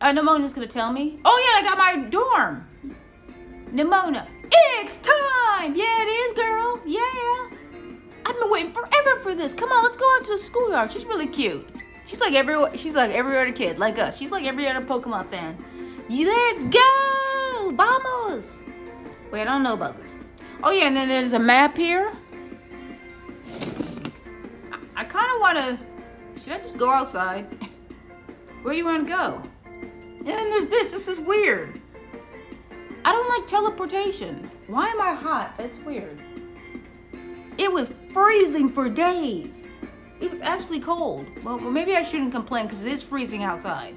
Uh, Nemona's gonna tell me. Oh yeah, I got my dorm. Nemona, it's time. Yeah, it is, girl. Yeah. I've been waiting forever for this. Come on, let's go out to the schoolyard. She's really cute. She's like every she's like every other kid, like us. She's like every other Pokemon fan. Let's go! Vamos! Wait, I don't know about this. Oh yeah, and then there's a map here. I, I kind of want to. Should I just go outside? Where do you want to go? And then there's this. This is weird. I don't like teleportation. Why am I hot? That's weird. It was freezing for days. It was actually cold. Well, maybe I shouldn't complain because it is freezing outside.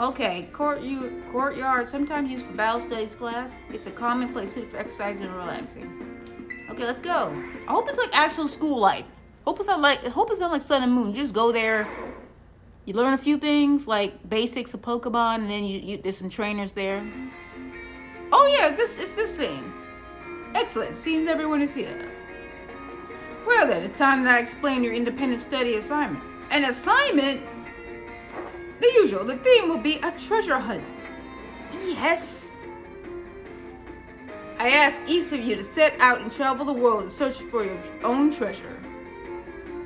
Okay, court you, courtyard, sometimes used for battle studies class. It's a common place suited for exercising and relaxing. Okay, let's go. I hope it's like actual school life. Hope it's not like hope it's not like Sun and Moon. Just go there, you learn a few things like basics of Pokemon, and then you, you there's some trainers there. Oh yeah, it's this it's this scene. Excellent. Seems everyone is here. Well then, it's time that I explain your independent study assignment. An assignment? The usual. The theme will be a treasure hunt. Yes. I ask each of you to set out and travel the world to search for your own treasure.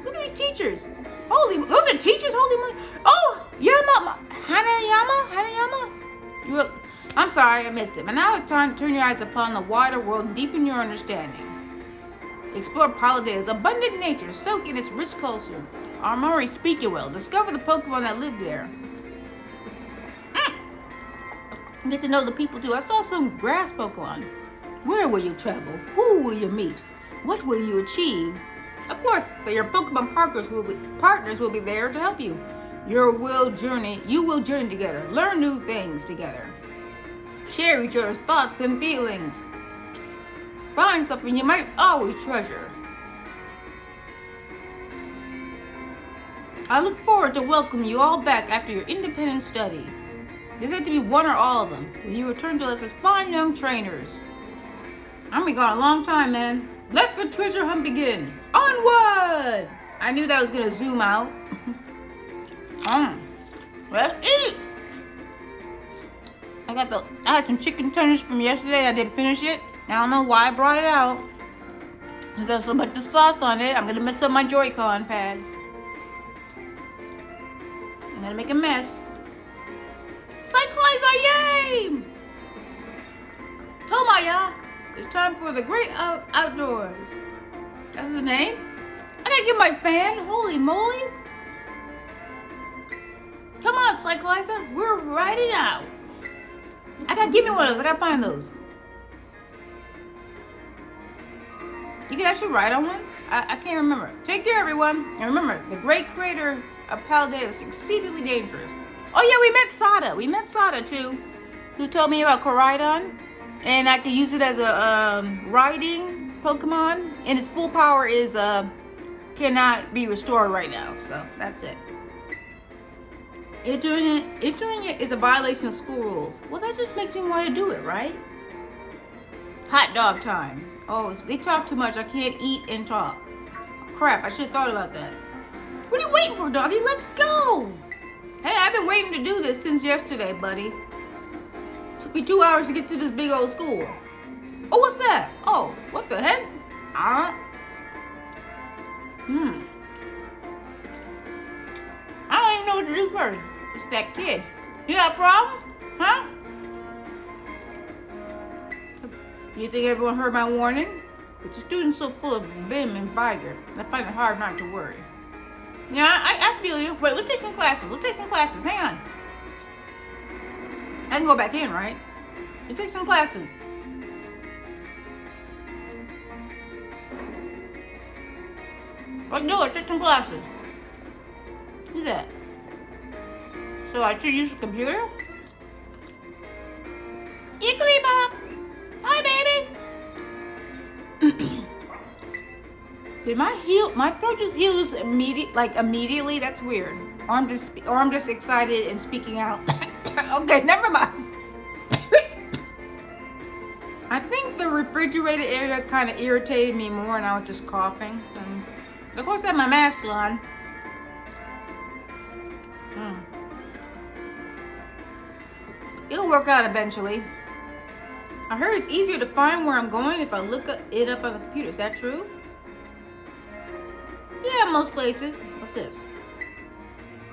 Look at these teachers. Holy, those are teachers. Holy moly! Oh, Yama, Hanayama, Hanayama. You, I'm sorry, I missed it. But now it's time to turn your eyes upon the wider world and deepen your understanding. Explore Paldea's abundant nature, soak in its rich culture. Speak well. Discover the Pokemon that live there. Mm. Get to know the people too. I saw some grass Pokemon. Where will you travel? Who will you meet? What will you achieve? Of course, your Pokemon partners will be partners will be there to help you. Your will journey, you will journey together. Learn new things together. Share each other's thoughts and feelings. Find something you might always treasure. I look forward to welcoming you all back after your independent study. There's had to be one or all of them when you return to us as fine young trainers. I'm been gone a long time, man. Let the treasure hunt begin. Onward! I knew that was gonna zoom out. um, let's eat. I got the. I had some chicken tenders from yesterday. I didn't finish it. I don't know why I brought it out. Cause there's so much the sauce on it. I'm gonna mess up my Joy-Con pads. I'm gonna make a mess. Cyclizar, yay! Tomaya, it's time for the great out outdoors. That's his name? I gotta get my fan. Holy moly. Come on, Cyclizar. We're riding out. I gotta give me one of those. I gotta find those. You can actually ride on one? I, I can't remember. Take care, everyone. And remember, the great crater of Paldea is exceedingly dangerous. Oh, yeah, we met Sada. We met Sada, too, who told me about Koraidon. And I can use it as a um, riding Pokemon. And its full power is uh, cannot be restored right now. So, that's it. Entering it, entering it is a violation of school rules. Well, that just makes me want to do it, right? Hot dog time. Oh, they talk too much. I can't eat and talk. Crap, I should have thought about that. What are you waiting for, doggy? Let's go. Hey, I've been waiting to do this since yesterday, buddy. Me two hours to get to this big old school. Oh, what's that? Oh, what the heck? Ah. Hmm. I don't even know what to do first. It's that kid. You got a problem? Huh? You think everyone heard my warning? But the student's so full of vim and vigor, I find it hard not to worry. Yeah, I, I feel you. Wait, let's take some classes. Let's take some classes. Hang on. I can go back in, right? Let's take some classes. Let's do it. Take some classes. Who's that? So I should use the computer? Igglybuff! Hi, baby! Did my heel, my throat just heals immediate, like immediately? That's weird. Or I'm just, or I'm just excited and speaking out. okay, never mind. I think the refrigerated area kind of irritated me more and I was just coughing. Um, of course, I have my mask on. Mm. It'll work out eventually. I heard it's easier to find where I'm going if I look it up on the computer. Is that true? Yeah, most places. What's this?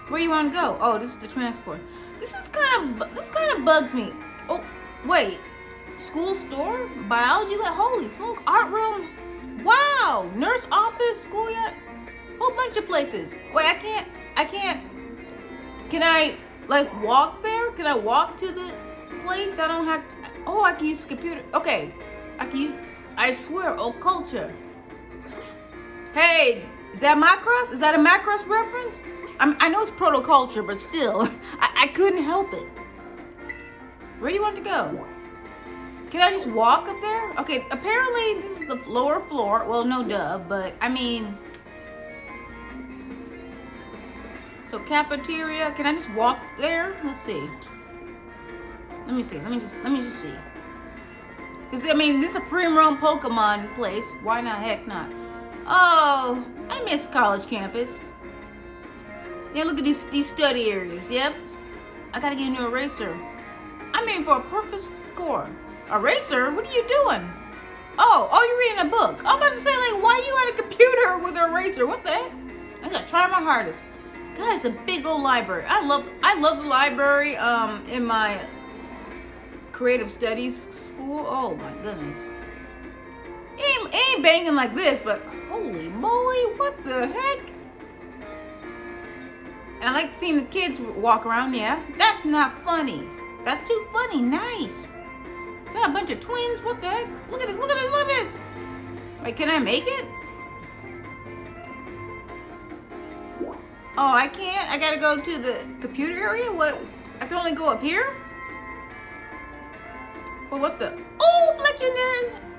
Where you want to go? Oh, this is the transport. This is kind of this kind of bugs me. Oh, wait. School store? Biology lab? Holy smoke. Art room? Wow. Nurse office? School yet? Whole bunch of places. Wait, I can't. I can't. Can I like walk there? Can I walk to the place? I don't have. Oh, I can use the computer. Okay, I can use. I swear, oh culture. Hey, is that Macross? Is that a Macross reference? I'm, i know it's proto culture, but still, I, I couldn't help it. Where do you want to go? Can I just walk up there? Okay, apparently this is the lower floor. Well, no duh, but I mean... So cafeteria, can I just walk there? Let's see. Let me see. Let me just let me just see. Cause I mean, this is a free roam Pokemon place. Why not? Heck not. Oh, I miss college campus. Yeah, look at these these study areas. Yep. I gotta get a new eraser. I'm in for a perfect score. Eraser? What are you doing? Oh, oh, you're reading a book. I'm about to say, like, why you on a computer with an eraser? What the heck? I gotta try my hardest. God, it's a big old library. I love I love the library um in my creative studies school. Oh my goodness. It ain't, it ain't banging like this, but holy moly, what the heck? And I like seeing the kids walk around, yeah. That's not funny. That's too funny. Nice. Is that a bunch of twins? What the heck? Look at this, look at this, look at this. Wait, can I make it? Oh, I can't? I gotta go to the computer area? What? I can only go up here? Well, what the? Oh, Fletcher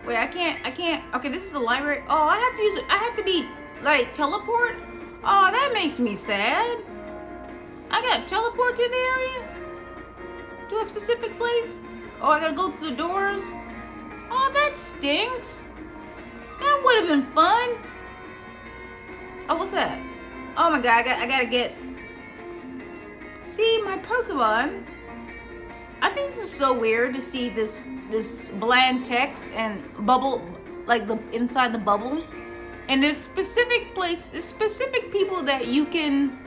Wait, I can't, I can't. Okay, this is the library. Oh, I have to use. I have to be, like, teleport? Oh, that makes me sad. I gotta teleport to the area? To a specific place? Oh, I gotta go to the doors? Oh, that stinks. That would have been fun. Oh, what's that? Oh my god, I, got, I gotta get... See, my Pokemon I think this is so weird to see this this bland text and bubble like the inside the bubble. And there's specific place, there's specific people that you can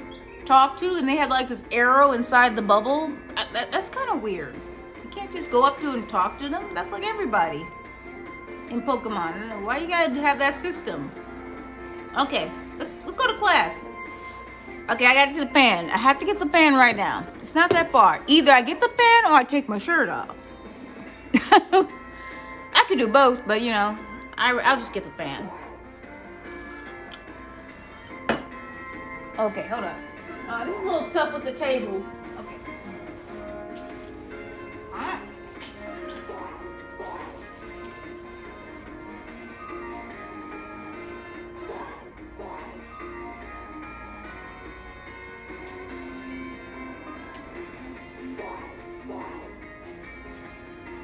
talk to, and they have like this arrow inside the bubble. That, that's kind of weird. You can't just go up to and talk to them. That's like everybody in Pokemon. Why you gotta have that system? Okay, let's let's go to class. Okay, I gotta get the fan. I have to get the fan right now. It's not that far. Either I get the fan or I take my shirt off. I could do both, but you know, I, I'll just get the fan. Okay, hold on. Uh, this is a little tough with the tables.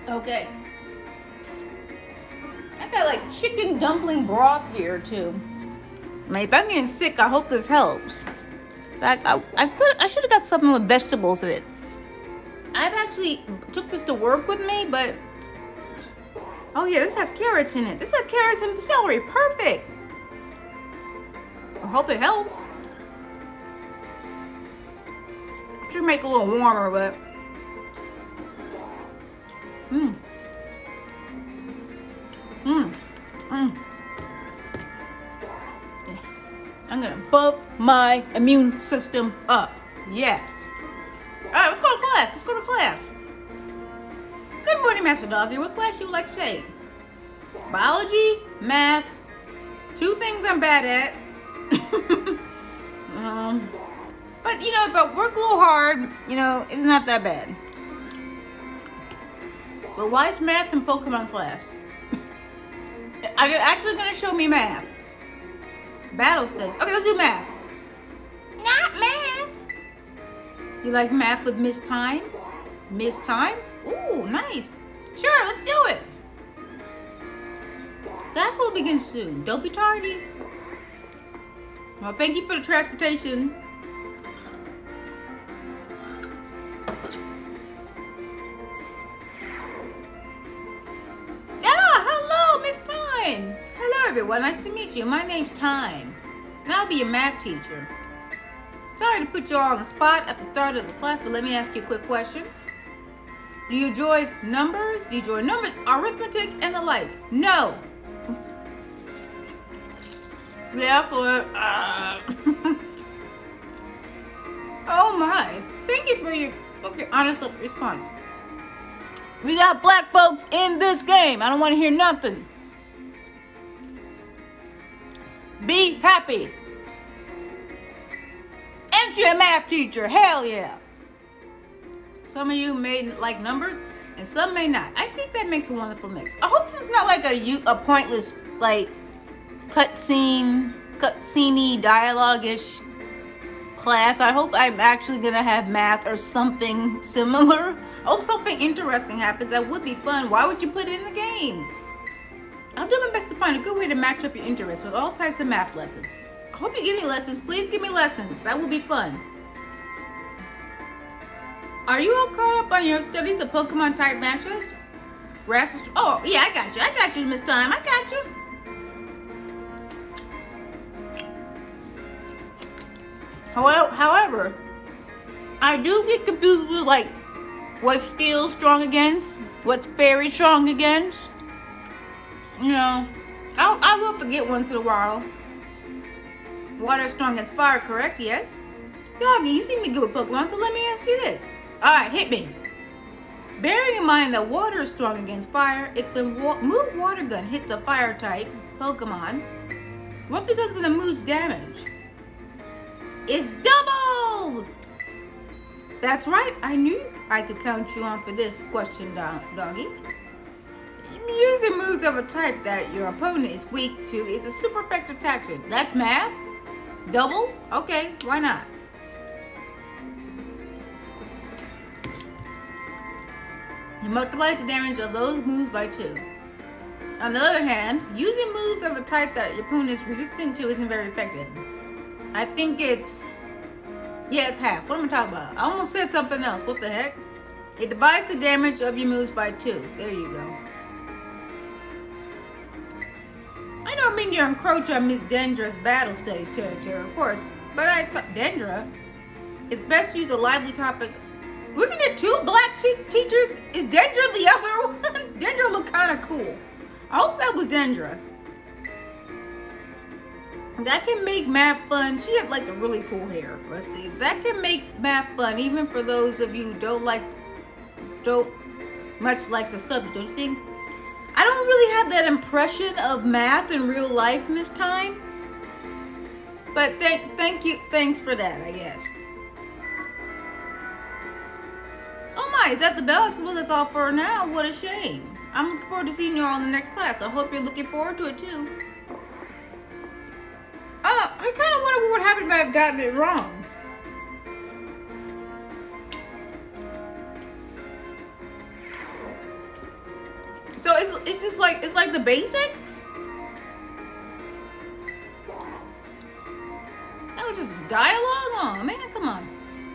Okay. I got like chicken dumpling broth here too. Maybe if I'm getting sick, I hope this helps. In fact, I, I could I should have got something with vegetables in it. I've actually took this to work with me, but oh yeah, this has carrots in it. This has carrots and celery. Perfect. I hope it helps. Should make it a little warmer, but Mmm. Mmm. Mmm. I'm gonna bump my immune system up. Yes. Let's go to class. Let's go to class. Good morning, Master Doggy. What class you like to take? Biology, math, two things I'm bad at. um, but you know, if I work a little hard, you know, it's not that bad. But why is math in Pokemon class? Are you actually going to show me math? Battle stakes. Okay, let's do math. Not math. You like math with Miss Tyme? Miss Tyme? Ooh, nice. Sure, let's do it. Class will begin soon. Don't be tardy. Well, thank you for the transportation. hello everyone. Nice to meet you. My name's Tyme, and I'll be your math teacher. Sorry to put you all on the spot at the start of the class, but let me ask you a quick question. Do you enjoy numbers? Do you enjoy numbers, arithmetic, and the like? No. but, uh... oh my. Thank you for your okay, honest response. We got black folks in this game. I don't want to hear nothing. Be happy. You're a math teacher. Hell yeah. Some of you may like numbers and some may not. I think that makes a wonderful mix. I hope this is not like a a pointless like cutscene, cutscene dialogue-ish class. I hope I'm actually gonna have math or something similar. I hope something interesting happens. That would be fun. Why would you put it in the game? I'll do my best to find a good way to match up your interests with all types of math lessons. I hope you give me lessons. Please give me lessons. That will be fun. Are you all caught up on your studies of Pokemon type matches? Grass Oh, yeah, I got you. I got you, Miss Tyme. I got you. However, I do get confused with like what's steel strong against, what's fairy strong against. You know, I, I will forget once in a while. Water strong against fire, correct? Yes. Doggy, you see me good with Pokemon, so let me ask you this. Alright, hit me. Bearing in mind that water is strong against fire, if the wa Move Water Gun hits a fire type Pokemon, what becomes of the move's damage? It's doubled! That's right, I knew I could count you on for this question, doggy. Using moves of a type that your opponent is weak to is a super effective tactic. That's math? Double? Okay, why not? It multiplies the damage of those moves by two. On the other hand, using moves of a type that your opponent is resistant to isn't very effective. I think it's, yeah, it's half. What am I talking about? I almost said something else. What the heck? It divides the damage of your moves by two. There you go. I don't mean to encroach on Miss Dendra's battle stage territory, of course, but I thought Dendra, it's best to use a lively topic wasn't it two black teachers? Is Dendra the other one? Dendra looked kind of cool. I hope that was Dendra. That can make math fun. She had like the really cool hair. Let's see. That can make math fun, even for those of you who don't like, don't much like the subject. Don't you think? I don't really have that impression of math in real life, Miss Tyme. But thank, thank you, thanks for that, I guess. Oh my, is that the bell? I suppose that's all for now. What a shame. I'm looking forward to seeing you all in the next class. I hope you're looking forward to it too. Uh, I kind of wonder what would happen if I've gotten it wrong. Just like, it's like the basics? That was just dialogue? Oh man, come on.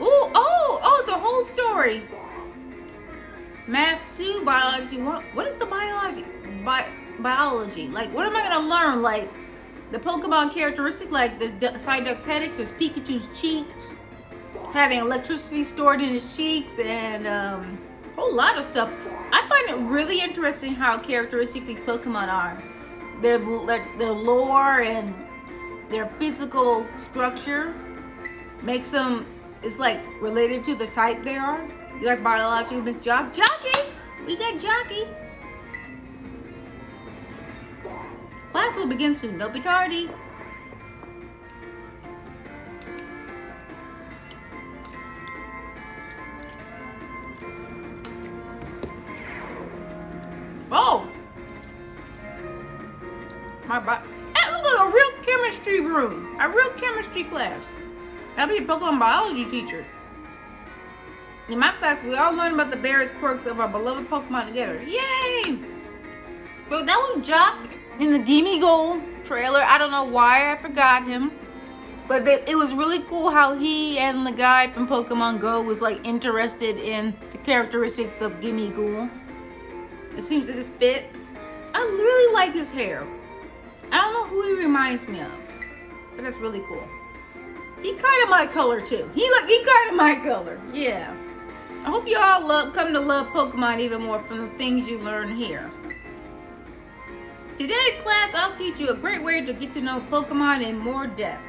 Ooh, oh, oh, it's a whole story. Math 2, biology What? What is the biology? Bi biology. Like, what am I to learn? Like, the Pokemon characteristic, like this Psyductetics, there's Pikachu's cheeks, having electricity stored in his cheeks, and um, a whole lot of stuff. I find it really interesting how characteristic these Pokemon are. Their, their lore and their physical structure makes them, it's like related to the type they are. You like biology, Miss Jacq? Jockey! We got Jockey. Class will begin soon. Don't be tardy. Oh! My butt. That looks like a real chemistry room. A real chemistry class. I'll be a Pokemon biology teacher. In my class, we all learn about the various quirks of our beloved Pokemon together. Yay! Well, that little Jacq in the Gimmighoul trailer. I don't know why I forgot him. But it was really cool how he and the guy from Pokemon Go was like interested in the characteristics of Gimmighoul. It seems to just fit. I really like his hair. I don't know who he reminds me of, but that's really cool. He kind of my color too. He look, he kind of my color. Yeah. I hope you all love, come to love Pokemon even more from the things you learn here. Today's class, I'll teach you a great way to get to know Pokemon in more depth.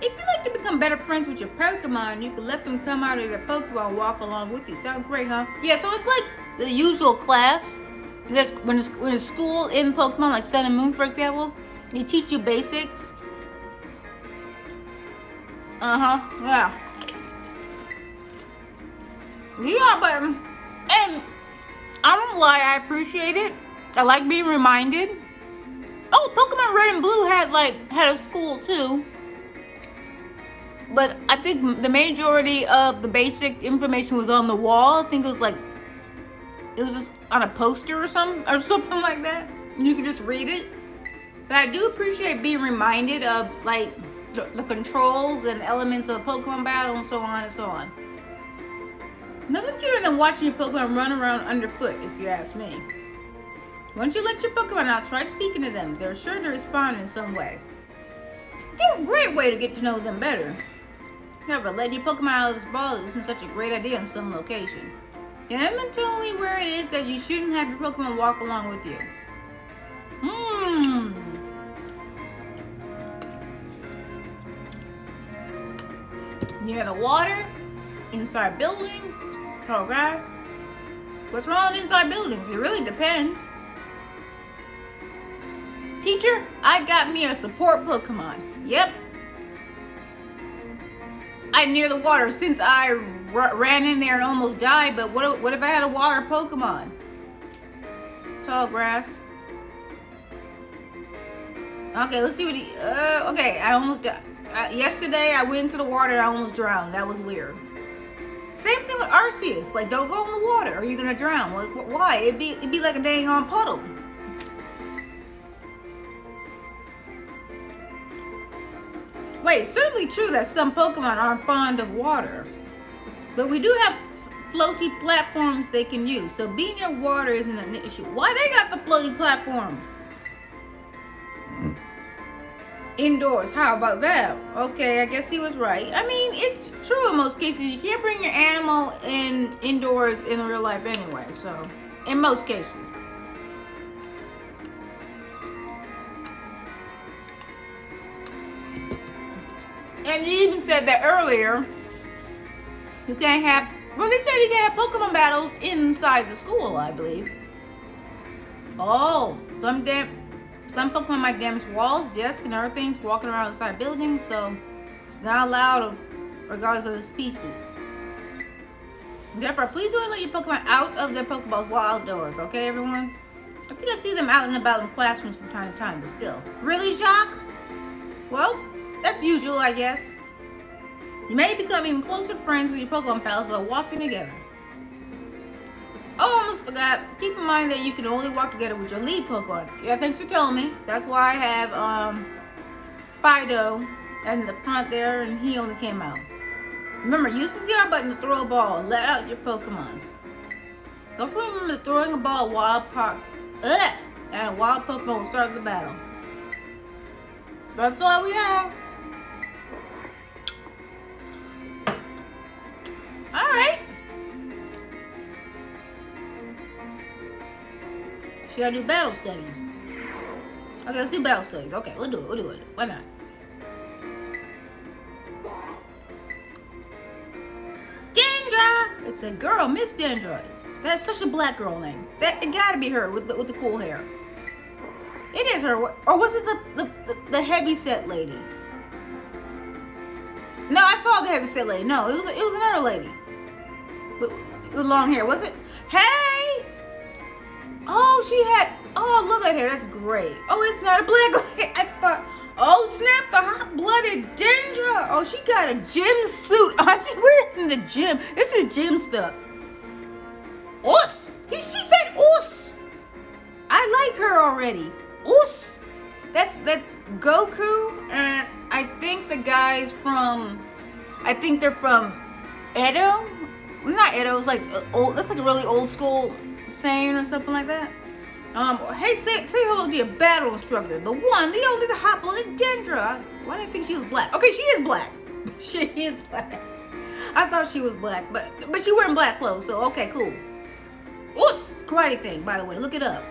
If you like to become better friends with your Pokemon, you can let them come out of their Pokemon walk along with you. Sounds great, huh? Yeah, so it's like the usual class. There's, when, it's, when it's school in Pokemon, like Sun and Moon, for example, they teach you basics. Uh-huh, yeah. Yeah, but, and I don't lie, I appreciate it. I like being reminded. Oh, Pokemon Red and Blue had, like, had a school, too. But I think the majority of the basic information was on the wall. I think it was like, it was just on a poster or something, or something like that. You could just read it. But I do appreciate being reminded of, like, the, controls and elements of Pokemon battle and so on and so on. Nothing cuter than watching your Pokemon run around underfoot, if you ask me. Once you let your Pokemon out, try speaking to them. They're sure to respond in some way. It's a great way to get to know them better. However, letting your Pokemon out of its ball isn't such a great idea in some location. Demon told me where it is that you shouldn't have your Pokemon walk along with you. Hmm. Near the water, inside buildings, Okay. What's wrong with inside buildings? It really depends. Teacher, I got me a support Pokemon. Yep. I'm near the water since I ran in there and almost died, but what, what if I had a water Pokemon? Tall grass. Okay, let's see what he... Uh, okay, I almost died. Uh, yesterday, I went into the water and I almost drowned. That was weird. Same thing with Arceus. Like, don't go in the water or you're gonna drown. Like, why? It'd be it'd be like a dang on puddle. Wait, certainly true that some Pokemon aren't fond of water. But we do have floaty platforms they can use. So being near water isn't an issue. Why they got the floaty platforms? Hmm. indoors. How about that? Okay, I guess he was right. I mean, it's true in most cases. You can't bring your animal in indoors in real life anyway. So, in most cases. And he even said that earlier. You can't have. Well, they said you can't have Pokemon battles inside the school, I believe. Oh, some damn some Pokemon might damage walls, desks, and other things walking around inside buildings, so it's not allowed regardless of the species. Therefore, please don't let your Pokemon out of their Pokeballs while outdoors, okay, everyone? I think I see them out and about in classrooms from time to time, but still. Really, Shock? Well, that's usual, I guess. You may become even closer friends with your Pokemon pals by walking together. Oh, almost forgot. Keep in mind that you can only walk together with your lead Pokemon. Yeah, thanks for telling me. That's why I have um, Fidough in the front there, and he only came out. Remember, use the ZR button to throw a ball let out your Pokemon. Also remember throwing a ball wild park. Ugh! And a wild Pokemon will start the battle. That's all we have. Alright. She gotta do battle studies. Okay, let's do battle studies. Okay, we'll do it. We'll do it. Why not? Dendra! It's a girl, Miss Dendra. That's such a black girl name. That it gotta be her with the, with the cool hair. It is her, or was it the the, the, the heavy set lady? No, I saw the heavy set lady. No, it was it was another lady with, long hair. Was it? Hey, Oh, she had. Oh, look at her. That's great. Oh, it's not a black lady. I thought. Oh, snap! The hot-blooded Dendra. Oh, she got a gym suit. Oh, she's wearing the gym. This is gym stuff. Us. He, she said us. I like her already. Us. That's that's Goku, and I think the guys from. I think they're from Edo. Not Edo. It's like old. That's like a really old school saying or something like that. Um, hey, say, say hello to your battle instructor. The one, the only, the hot-blooded Dendra. Why did I think she was black? Okay, she is black. she is black. I thought she was black, but but she wearing black clothes, so okay, cool. What's karate thing, by the way? Look it up.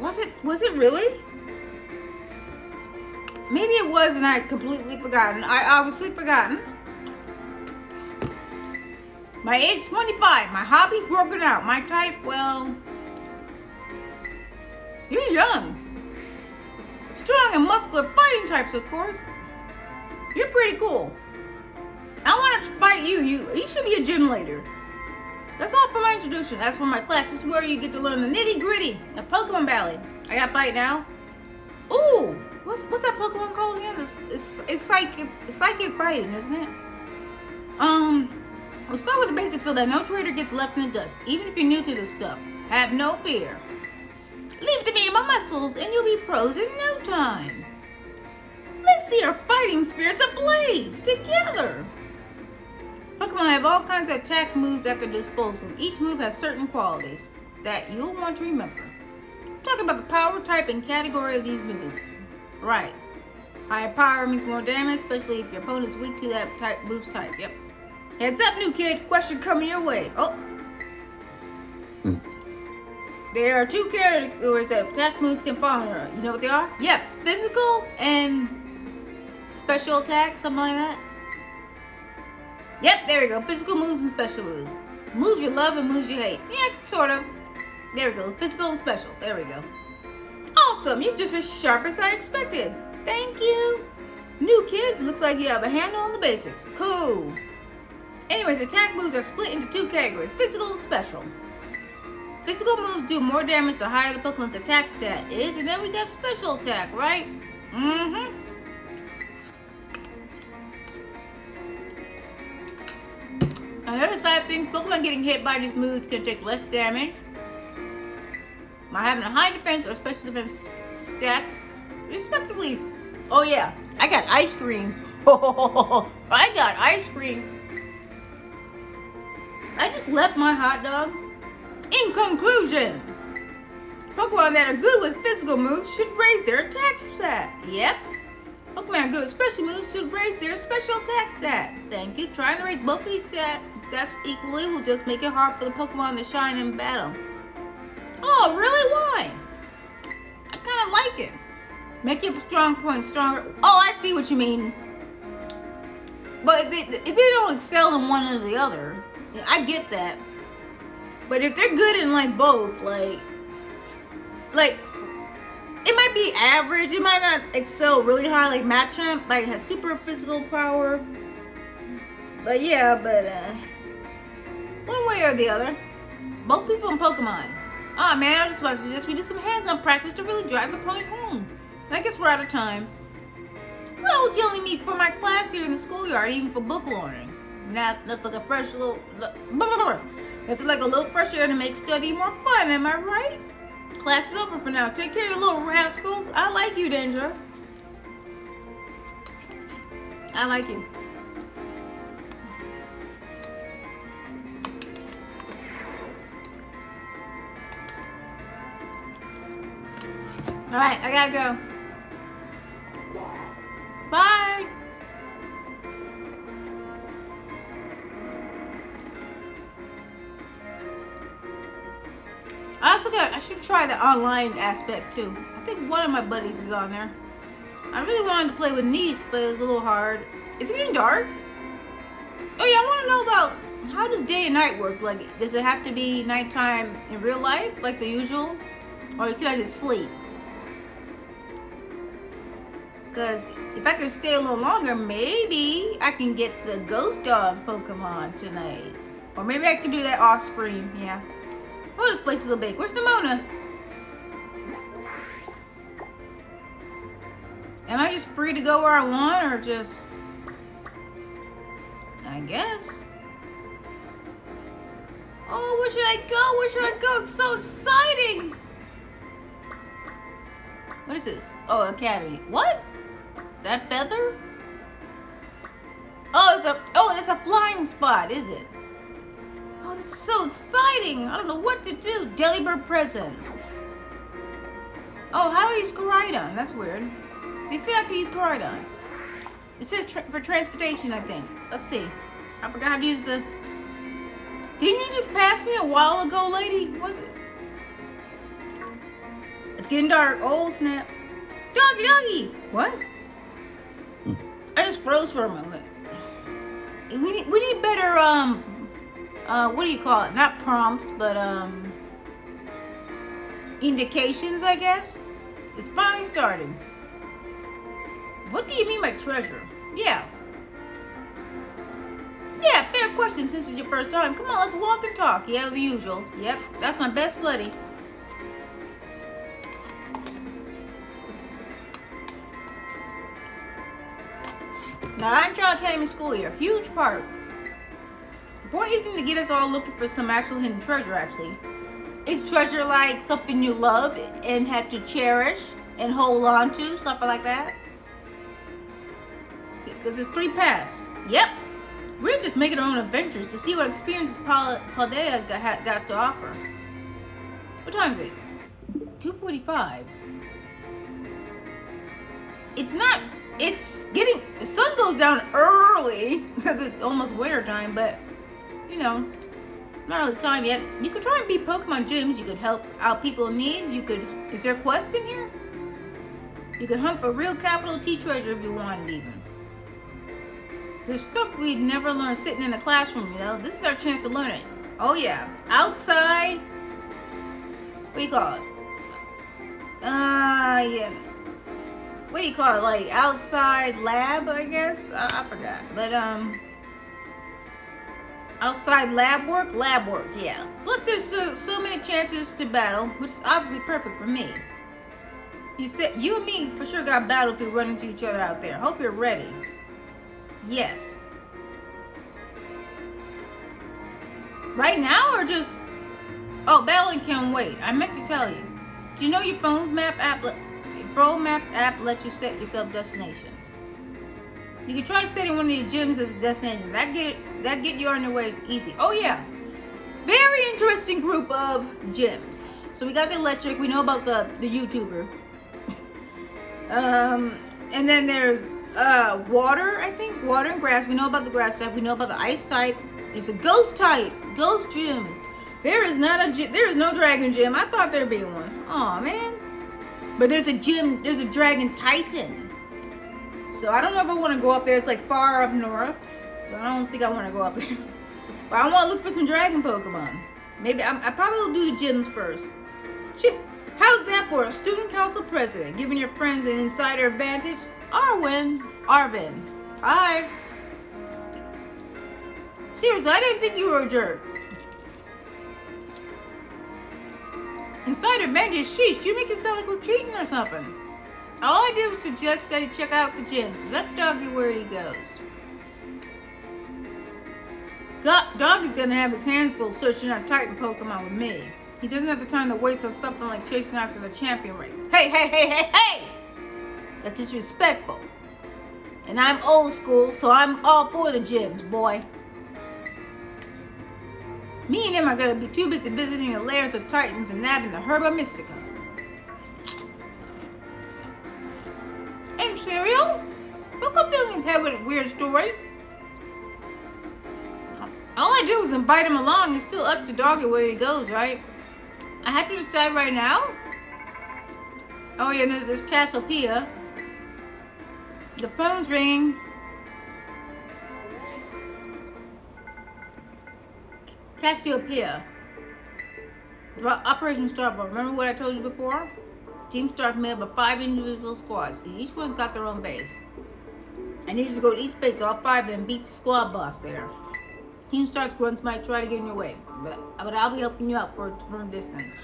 Was it was it really? Maybe it was and I completely forgotten. I obviously forgotten. My age 25. My hobby working out. My type, well, you're young. Strong and muscular fighting types, of course. You're pretty cool. I want to fight you. You you should be a gym leader. That's all for my introduction. As for my class, this is where you get to learn the nitty gritty of Pokemon Valley. I got fight now. Ooh, what's what's that Pokemon called again? It's, it's, it's psychic psychic fighting, isn't it? Um, we'll start with the basics so that no trader gets left in the dust. Even if you're new to this stuff, have no fear. Leave to me and my muscles, and you'll be pros in no time. Let's see our fighting spirits ablaze together. Pokemon have all kinds of attack moves at their disposal. Each move has certain qualities that you'll want to remember. I'm talking about the power type and category of these moves. Right. Higher power means more damage, especially if your opponent's weak to that type move's type. Yep. Heads up, new kid. Question coming your way. Oh. Mm. There are two categories that attack moves can fall under. You know what they are? Yep. Physical and special attack, something like that. Yep, there we go. Physical moves and special moves. Moves you love and moves you hate. Yeah, sort of. There we go. Physical and special. There we go. Awesome. You're just as sharp as I expected. Thank you. New kid. Looks like you have a handle on the basics. Cool. Anyways, attack moves are split into two categories. Physical and special. Physical moves do more damage the higher the Pokemon's attack stat is. And then we got special attack, right? Mm-hmm. On the other side of things, Pokemon getting hit by these moves can take less damage. By having a high defense or special defense stats, respectively. Oh yeah, I got ice cream. I got ice cream. I just left my hot dog. In conclusion, Pokemon that are good with physical moves should raise their attack stat. Yep. Pokemon good with special moves should raise their special attack stat. Thank you. Trying to raise both of these stats that's equally will just make it hard for the Pokemon to shine in battle. Oh, really? Why? I kind of like it. Make your strong point stronger. Oh, I see what you mean. But if they, if they don't excel in one or the other, I get that. But if they're good in like both, like, like, it might be average. It might not excel really high, like Machamp, like has super physical power. But yeah, but uh, one way or the other, both people in Pokemon. Oh, man, I just about to suggest we do some hands-on practice to really drive the point home. I guess we're out of time. Well, would you only meet for my class here in the schoolyard, even for book learning? Nothing like a fresh little, blah, blah, like a little fresh air to make study more fun. Am I right? Class is over for now. Take care, you little rascals. I like you, Dendra. I like you. All right, I gotta go. Bye. I also got, I should try the online aspect too. I think one of my buddies is on there. I really wanted to play with Niece, but it was a little hard. Is it getting dark? Oh yeah, I want to know about how does day and night work? Like, does it have to be nighttime in real life, like the usual? Or can I just sleep? Because if I could stay a little longer, maybe I can get the ghost dog Pokemon tonight. Or maybe I can do that off screen, yeah. Oh, this place is so big. Where's Nemona? Am I just free to go where I want or just... I guess. Oh, where should I go? Where should I go? It's so exciting! What is this? Oh, Academy. What? That feather? Oh, it's a oh, it's a flying spot, is it? Oh was so exciting. I don't know what to do. Delibird presents. Oh, how do I use Koraidon? That's weird. They said I could use Koraidon. It says tra for transportation, I think. Let's see. I forgot how to use the... Didn't you just pass me a while ago, lady? What? It's getting dark. Oh, snap. Doggy, doggy. What? I just froze for a moment. We need, we need better, um, uh, what do you call it? Not prompts, but, um, indications, I guess. It's finally started. What do you mean by treasure? Yeah. Yeah, fair question since it's your first time. Come on, let's walk and talk. Yeah, the usual. Yep, that's my best buddy. Now, Child Academy school year, huge part. The point isn't to get us all looking for some actual hidden treasure, actually. Is treasure like something you love and have to cherish and hold on to, something like that? Because there's three paths. Yep. We're just making our own adventures to see what experiences Paldea got to offer. What time is it? 2.45. It's not it's getting the sun goes down early because it's almost winter time, but you know, not all the time yet. You could try and beat Pokemon gyms. You could help out people in need. You could. Is there a quest in here? You could hunt for real capital T treasure if you wanted, even. There's stuff we'd never learn sitting in a classroom, you know? This is our chance to learn it. Oh, yeah. Outside. What do you call it? Uh, yeah what do you call it? Like outside lab, I guess. I, I forgot, but um, outside lab work, lab work, yeah. Plus, there's so, so many chances to battle, which is obviously perfect for me. You said you and me for sure got battle if we run into each other out there. Hope you're ready. Yes. Right now or just? Oh, battling can wait. I meant to tell you. Do you know your phone's map app Pro Maps app lets you set yourself destinations. You can try setting one of your gyms as a destination. That get that get you on your way easy. Oh yeah, very interesting group of gyms. So we got the electric. We know about the the YouTuber. um, and then there's uh water. I think water and grass. We know about the grass type. We know about the ice type. It's a ghost type. Ghost gym. There is not a gym. There is no dragon gym. I thought there'd be one. Oh man. But there's a gym, there's a Dragon Titan. So I don't know if I want to go up there. It's like far up north. So I don't think I want to go up there. But I want to look for some Dragon Pokemon. Maybe I'm, I probably will do the gyms first. How's that for a student council president? Giving your friends an insider advantage? Arwen. Arven. Hi. Seriously, I didn't think you were a jerk. Insider Benji, sheesh, you make it sound like we're cheating or something. All I did was suggest that he check out the gyms. Let Doggy where he goes. Doggy's gonna have his hands full searching out Titan Pokemon with me. He doesn't have the time to waste on something like chasing after the champion race. Hey, hey, hey, hey, hey! That's disrespectful. And I'm old school, so I'm all for the gyms, boy. Me and him are gonna be too busy visiting the lairs of titans and nabbing the herba mystica. And cereal? Don't go filling with a weird stories. All I did was invite him along. It's still up to Doggy where he goes, right? I have to decide right now. Oh yeah, there's this Cassiopeia. The phone's ringing. Cassiopeia. Operation Starboard. Remember what I told you before? Team Star's made up of five individual squads. Each one's got their own base. Need you to go to each base, all five them, beat the squad boss there. Team Star's grunts might try to get in your way, but, but I'll be helping you out for, from a distance.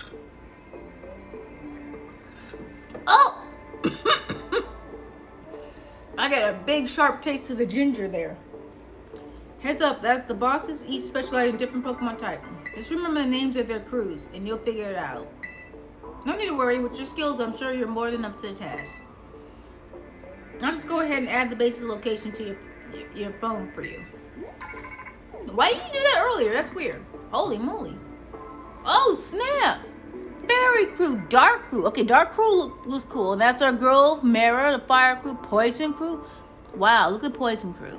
Oh! I got a big sharp taste of the ginger there. Heads up, that's the bosses each specialize in different Pokemon type. Just remember the names of their crews, and you'll figure it out. No need to worry, with your skills, I'm sure you're more than up to the task. I'll just go ahead and add the base's location to your, your phone for you. Why didn't you do that earlier? That's weird. Holy moly. Oh, snap. Fairy crew, dark crew. Okay, dark crew look, looks cool. And that's our girl, Mara, the fire crew, poison crew. Wow, look at the poison crew.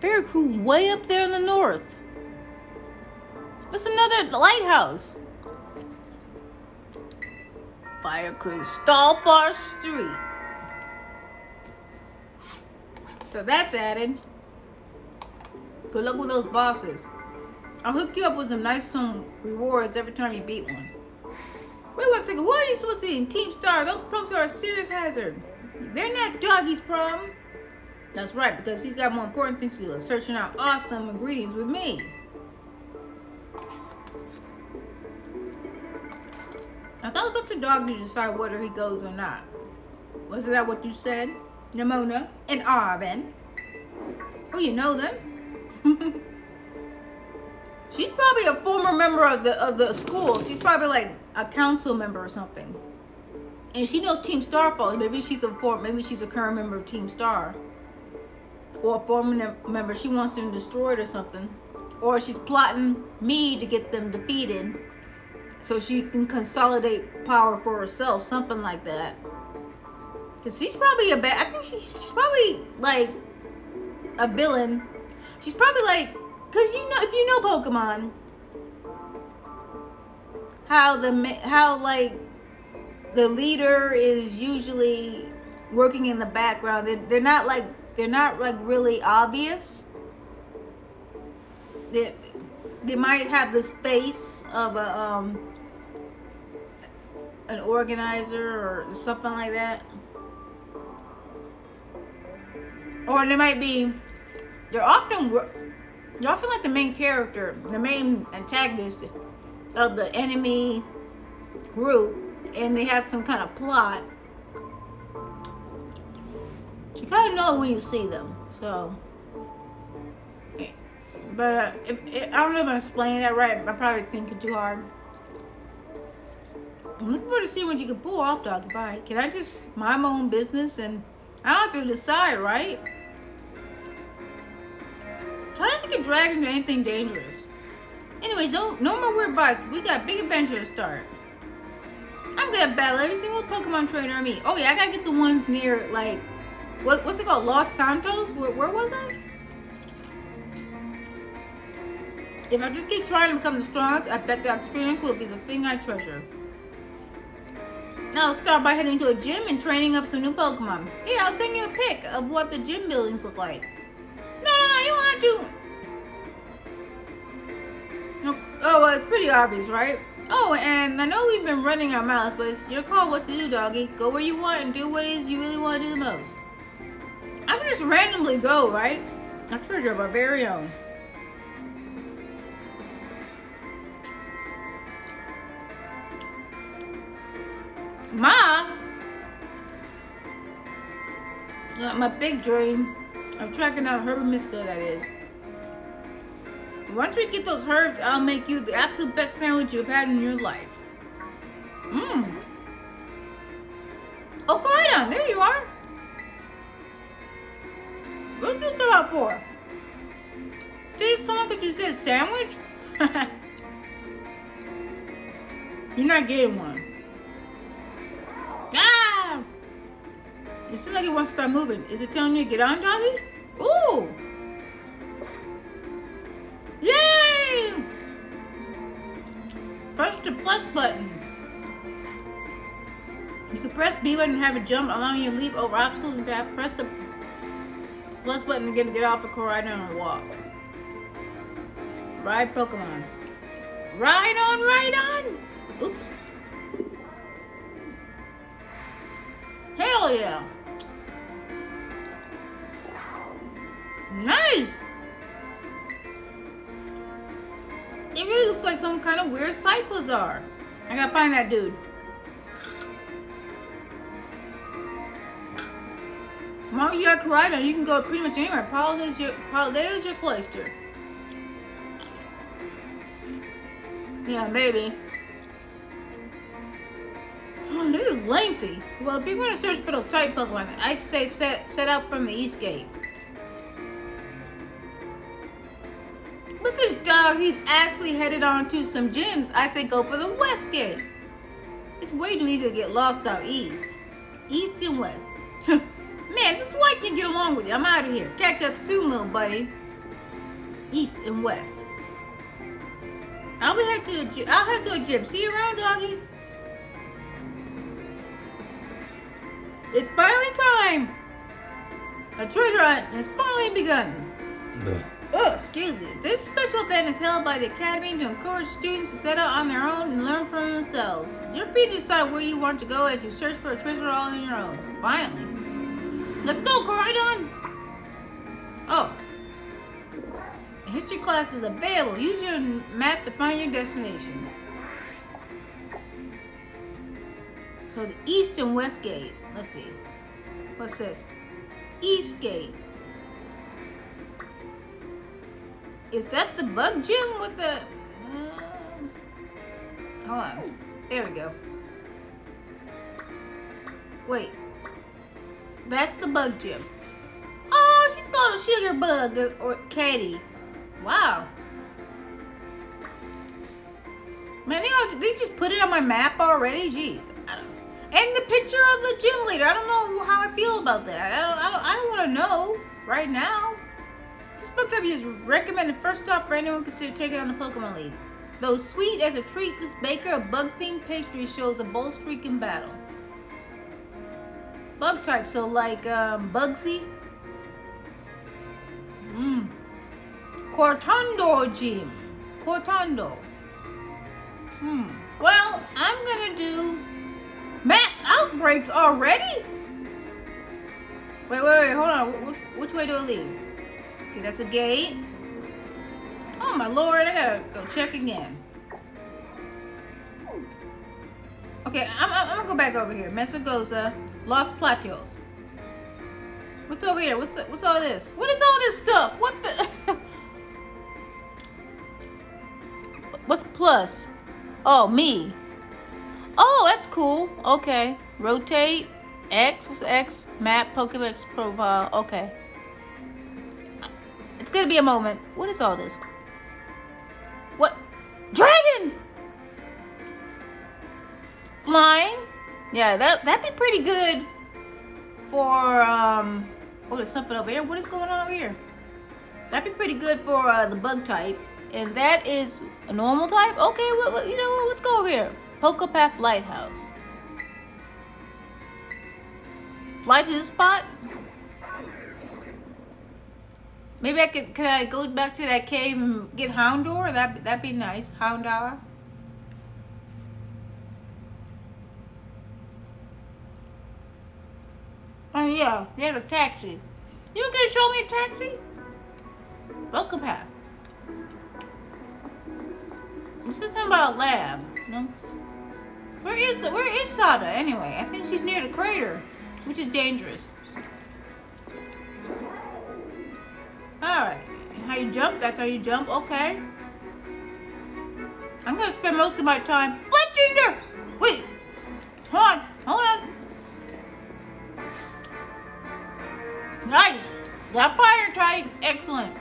Fairy crew way up there in the north. That's another lighthouse. Fire crew, Starfall Street. So that's added. Good luck with those bosses. I'll hook you up with some nice some rewards every time you beat one. Wait one second, what are you supposed to in Team Star? Those punks are a serious hazard. They're not Doggy's problem. That's right, because he's got more important things to do, searching out awesome ingredients with me. I thought it was up to Dog to decide whether he goes or not. Wasn't that what you said? Nemona and Arven? Oh, you know them? She's probably a former member of the of the school. She's probably like a council member or something. And she knows Team Starfall. Maybe she's a form. Maybe she's a current member of Team Star, or a former member. She wants them destroyed or something, or she's plotting me to get them defeated, so she can consolidate power for herself. Something like that. Cause she's probably a bad. I think she's, she's probably like a villain. She's probably like, cause you know if you know Pokemon, how the how like the leader is usually working in the background. They're, they're not like they're not like really obvious. They they might have this face of a um an organizer or something like that. or they might be they're often they're often like the main character the main antagonist of the enemy group and they have some kind of plot you kind of know when you see them so but uh, if, if, I don't know if I'm explaining that right. I'm probably thinking too hard. I'm looking forward to seeing what you can pull off, Doggy Bye. Can I just mind my own business and I have to decide, right? Try not to get dragged into anything dangerous. Anyways, no no more weird vibes. We got big adventure to start. I'm gonna battle every single Pokemon trainer I meet. Oh yeah, I gotta get the ones near like what, what's it called? Los Santos? Where, where was I? If I just keep trying to become the strongest, I bet the experience will be the thing I treasure. Now start by heading to a gym and training up some new Pokemon. Yeah, I'll send you a pic of what the gym buildings look like. No, no, no, you have to. Oh, well, it's pretty obvious, right? Oh, and I know we've been running our mouths, but it's your call what to do, doggy. Go where you want and do what is you really want to do the most. I can just randomly go, right? A treasure of our very own. Ma, uh, my big dream of tracking down Herba Mystica, that is. Once we get those herbs, I'll make you the absolute best sandwich you've had in your life. Mmm. Oh, Glidon, there you are. What did you come out for? Please come on, could you say sandwich? You're not getting one. It seems like it wants to start moving. Is it telling you to get on, doggy? Ooh! Yay! Push the plus button. You can press B button and have it jump, allowing you to leap over obstacles and path. Press the plus button again to get off the Koraidon and walk. Ride Pokemon. Ride on, ride on! Oops. Hell yeah! Kind of weird are, I gotta find that dude. As you got Koraidon, you can go pretty much anywhere. Paldea's your, Paldea's your cloister. Yeah, maybe. Oh, this is lengthy. Well, if you're going to search for those type Pokemon, I say set set up from the East Gate. Doggies actually headed on to some gyms, I say go for the west gate. It's way too easy to get lost out east. East and west. Man, this white can't get along with you. I'm out of here. Catch up soon, little buddy. East and west. I'll be head to a gym. I'll head to a gym. See you around, doggy. It's finally time. A treasure hunt has finally begun. Ugh. Oh, excuse me. This special event is held by the Academy to encourage students to set out on their own and learn from themselves. You're free to decide where you want to go as you search for a treasure all on your own. Finally. Let's go, Koraidon! Oh. History class is available. Use your map to find your destination. So the east and west gate. Let's see. What's this? East gate. Is that the bug gym with the... Uh, hold on. There we go. Wait. That's the bug gym. Oh, she's called a sugar bug or, or Katy. Wow. Man, they, all, they just put it on my map already? Jeez. And the picture of the gym leader. I don't know how I feel about that. I don't, I don't, I don't want to know right now. This book W is recommended first stop for anyone considering taking on the Pokemon League. Though sweet as a treat, this baker of bug-themed pastry shows a bold streak in battle. Bug type, so like um, Bugsy. Mmm. Cortondo Gym. Cortondo. Hmm. Well, I'm gonna do mass outbreaks already. Wait, wait, wait. Hold on. Which, which way do I leave? Okay, that's a gate. Oh my lord, I gotta go check again. Okay, I'm, I'm, I'm gonna go back over here. Mesagoza, Los Platos. What's over here? What's what's all this? What is all this stuff? What the? what's plus? Oh, me. Oh, that's cool. Okay. Rotate. X. What's X? Map. Pokedex profile. Okay. Gonna be a moment. What is all this? What? Dragon! Flying? Yeah, that that'd be pretty good for um. Oh, there's something over here. What is going on over here? That'd be pretty good for uh, the bug type, and that is a normal type. Okay, well, well, you know what? Let's go over here. Poco Path Lighthouse. Fly to this spot. Maybe I could. Could I go back to that cave and get Houndour? That that'd be nice. Houndour. Oh yeah, they have a taxi. You can show me a taxi? Welcome path. This is something about lab. No. Where is the Where is Sada anyway? I think she's near the crater, which is dangerous. All right. How you jump? That's how you jump. Okay. I'm gonna spend most of my time. Fletchinder! Wait. Hold on. Hold on. Nice. Got fire type. Excellent.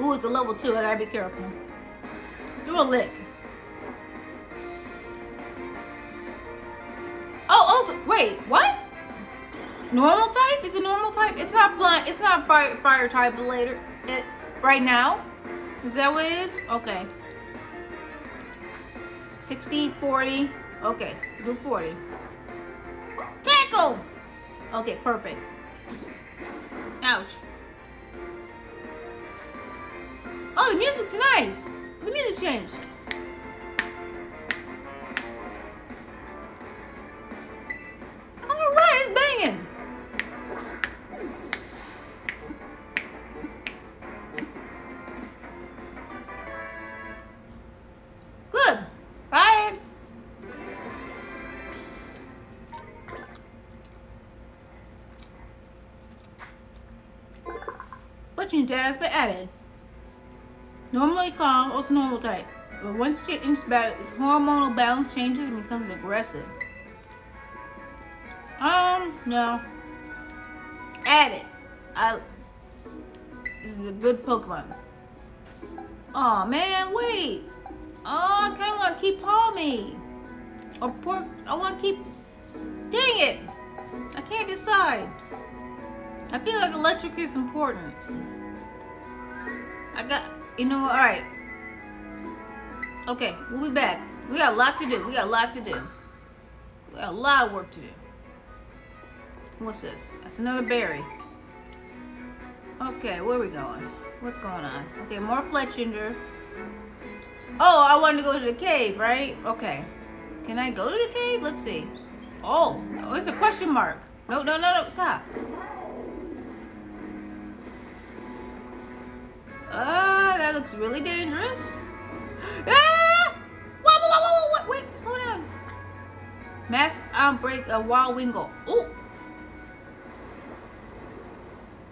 Ooh, it's a level two. I gotta be careful. Do a lick. Oh, also, wait, what? Normal type? Is it normal type? It's not blunt. It's not fire, fire type later. It, right now? Is that what it is? Okay. 60, 40. Okay, do 40. Tackle! Okay, perfect. Ouch. Oh, the music's nice. The music changed. All right, it's banging. Good. Bye. Switching data has been added. Normally calm, or normal type. But once changed back, its hormonal balance changes and becomes aggressive. Um, no. Add it. I. This is a good Pokemon. Oh man, wait. Oh, I kind of want to keep Pawmi. Oh, or pork. I want to keep. Dang it! I can't decide. I feel like electric is important. I got. You know? Alright. Okay, we'll be back. We got a lot to do. We got a lot to do. We got a lot of work to do. What's this? That's another berry. Okay, where are we going? What's going on? Okay, more Fletchinder. Oh, I wanted to go to the cave, right? Okay. Can I go to the cave? Let's see. Oh, oh it's a question mark. No, no, no, no, stop. Ah, uh, that looks really dangerous. Ah! Whoa, whoa, whoa, whoa, whoa, wait, slow down. Mass outbreak of wild Wingull. Oh.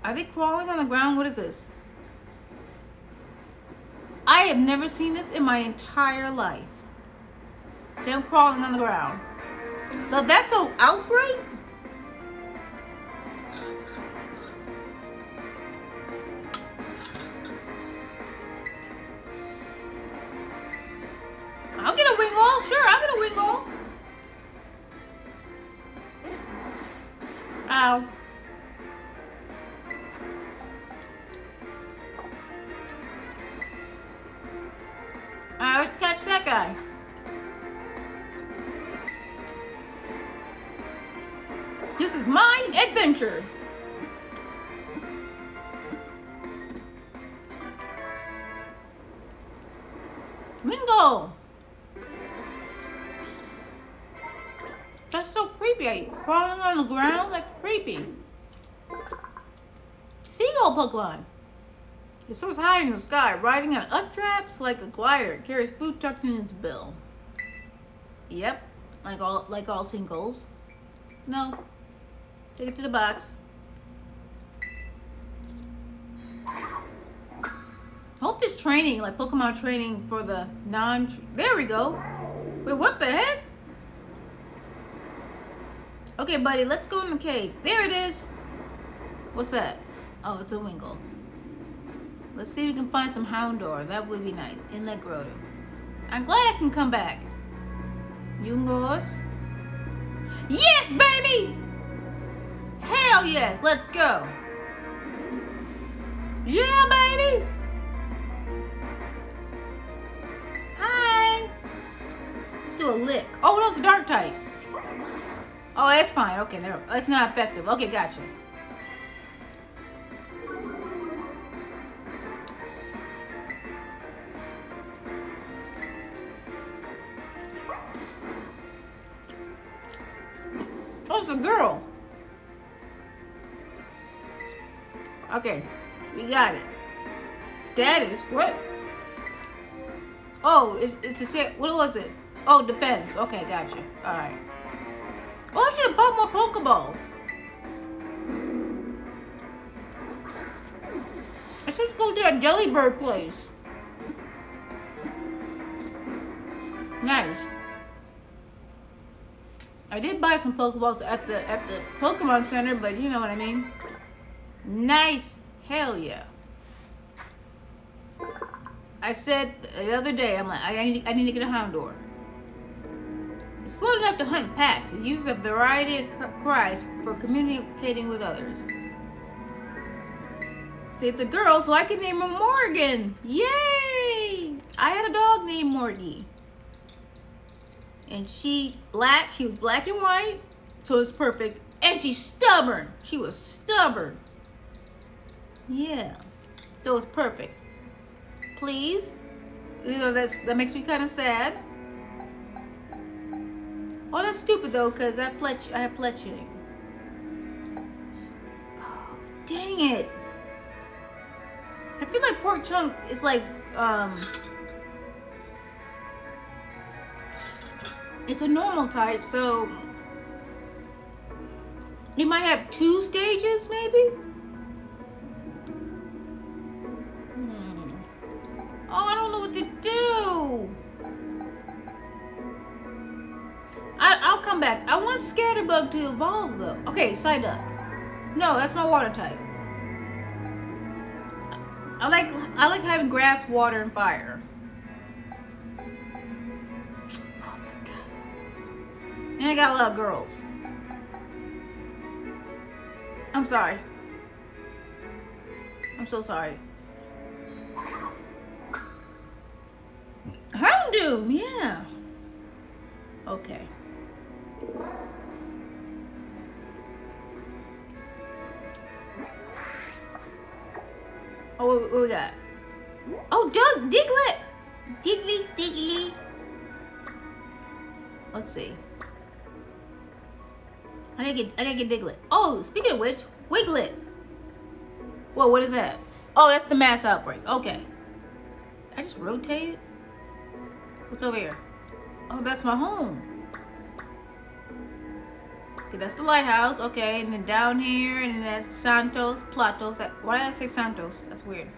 Are they crawling on the ground? What is this? I have never seen this in my entire life. Them crawling on the ground. So that's an outbreak? I'll get a Wingull. Sure, I'll get a Wingull. Ow. Uh, Alright, let's catch that guy. This is my adventure. Mingo! That's so creepy. Crawling on the ground? That's creepy. Seagull Pokemon. It soars high in the sky, riding on updrafts like a glider. It carries food tucked in its bill. Yep, like all like all singles. No. Take it to the box. Hope this training, like Pokemon training for the non. There we go. Wait, what the heck? Okay, buddy, let's go in the cave. There it is. What's that? Oh, it's a Wingull. Let's see if we can find some Houndour. That would be nice. Inlet Grotto. I'm glad I can come back. Yungoos. Yes, baby! Hell yes, let's go. Yeah, baby! Hi! Let's do a lick. Oh, no, it's a dark type. Oh, that's fine. Okay, there. That's not effective. Okay, gotcha. It's a girl. Okay, we got it. Status, what? Oh, it's, it's a, what was it? Oh, defense. Okay, gotcha. All right. Oh, I should have bought more Pokeballs. I should go to that Delibird place. Nice. I did buy some Pokeballs at the at the Pokemon Center, but you know what I mean. Nice. Hell yeah. I said the other day, I'm like, I need, I need to get a Houndour. It's smart enough to hunt packs. It uses a variety of cries for communicating with others. See, it's a girl, so I can name her Morgan. Yay! I had a dog named Morgie. And she black, she was black and white, so it's perfect. And she's stubborn. She was stubborn. Yeah. So it's perfect. Please. You know, that's that makes me kind of sad. Oh, that's stupid though, because I fletch I have Fletchling. Oh, dang it. I feel like pork chunk is like um it's a normal type, so you might have two stages maybe? Hmm. Oh, I don't know what to do. I, I'll come back. I want Scatterbug to evolve though. Okay, Psyduck. No, that's my water type. I like I like having grass, water, and fire. I got a lot of girls. I'm sorry. I'm so sorry. Houndoom, yeah. Okay. Oh, what, what we got? Oh, Doug, Diglett. Diggly, Diggly. Let's see. I gotta get, I gotta get Diglett. Oh, speaking of which, Wiglett. Whoa, what is that? Oh, that's the mass outbreak. Okay. I just rotated. What's over here? Oh, that's my home. Okay, that's the lighthouse. Okay, and then down here, and then that's Santos, Platos. Why did I say Santos? That's weird.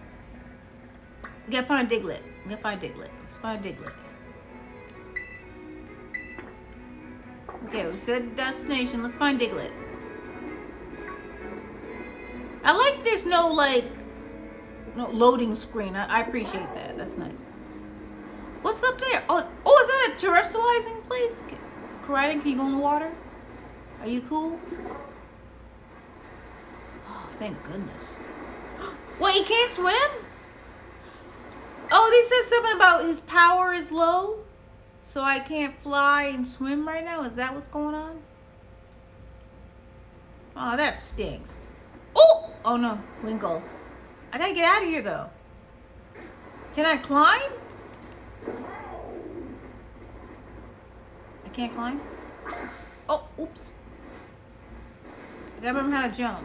We gotta find Diglett. We gotta find Diglett. Let's find Diglett. Okay, we said destination. Let's find Diglett. I like there's no like no loading screen. I, I appreciate that. That's nice. What's up there? Oh, oh, is that a Terastallizing place? Crichton, can you go in the water? Are you cool? Oh, thank goodness. What, he can't swim? Oh, they said something about his power is low, so I can't fly and swim right now. Is that what's going on? Oh, that stinks. Oh! Oh no, Winkle. I gotta get out of here though. Can I climb? I can't climb? Oh, oops. I gotta remember how to jump.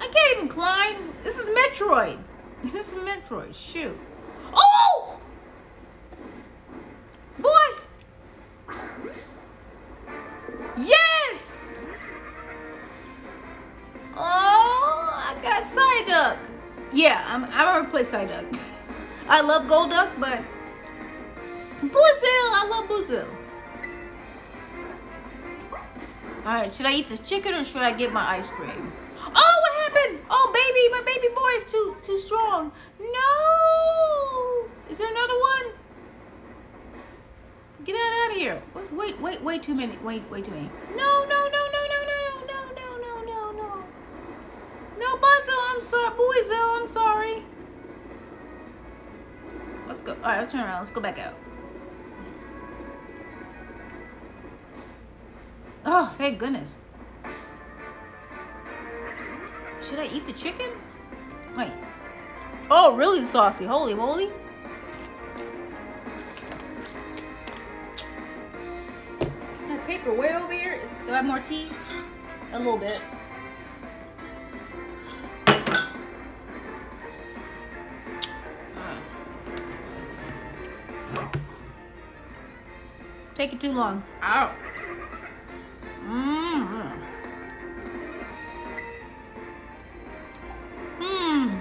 I can't even climb. This is Metroid. This is Metroid. Shoot. Love Golduck, but Buizel, I love Buizel. All right, should I eat this chicken or should I get my ice cream? Oh, what happened? Oh, baby, my baby boy is too too strong. No! Is there another one? Get out, of here. What's wait, wait, wait too many. Wait, wait too many. No, no, no, no, no, no, no, no, no, no, no. No, Buzzo, I'm sorry. Boyzo, I'm sorry. Let's go. All right, let's turn around. Let's go back out. Oh, thank goodness. Should I eat the chicken? Wait. Oh, really saucy. Holy moly. Paper way over here. Do I have more tea? A little bit. Too long. Ow. Mmm. Mmm.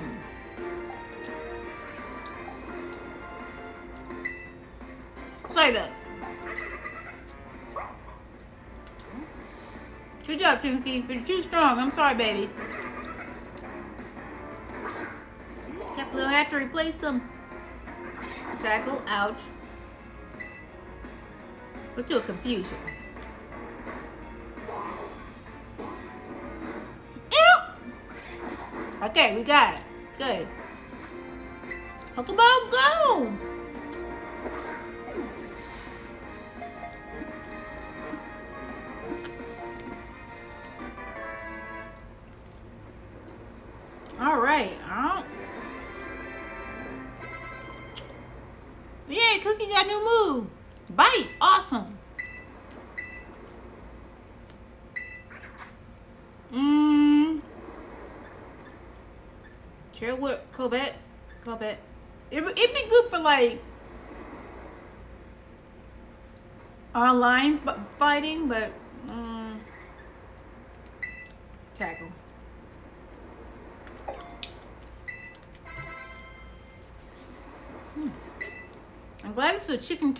Good job, Timothy. You're too strong. I'm sorry, baby. We'll have to replace them. tackle. Ouch. Let's do a confusion. Okay, we got it. Good. Pokemon Go!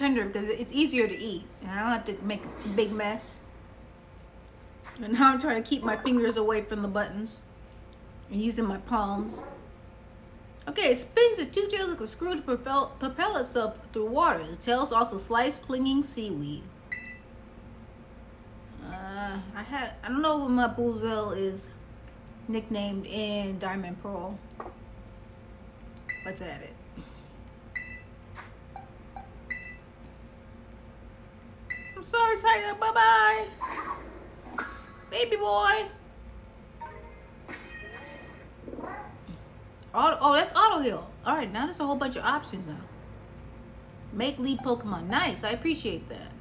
Tender because it's easier to eat and I don't have to make a big mess. And now I'm trying to keep my fingers away from the buttons and using my palms. Okay, it spins its two tails like a screw to propel, propel itself through water. The tails also slice clinging seaweed. Uh, I had I don't know what my Bullseye is nicknamed in Diamond Pearl. Let's add it. I'm sorry, Tiger. Bye bye. Baby boy. Auto, oh, that's auto heal. All right, now there's a whole bunch of options now. Make lead Pokemon. Nice. I appreciate that.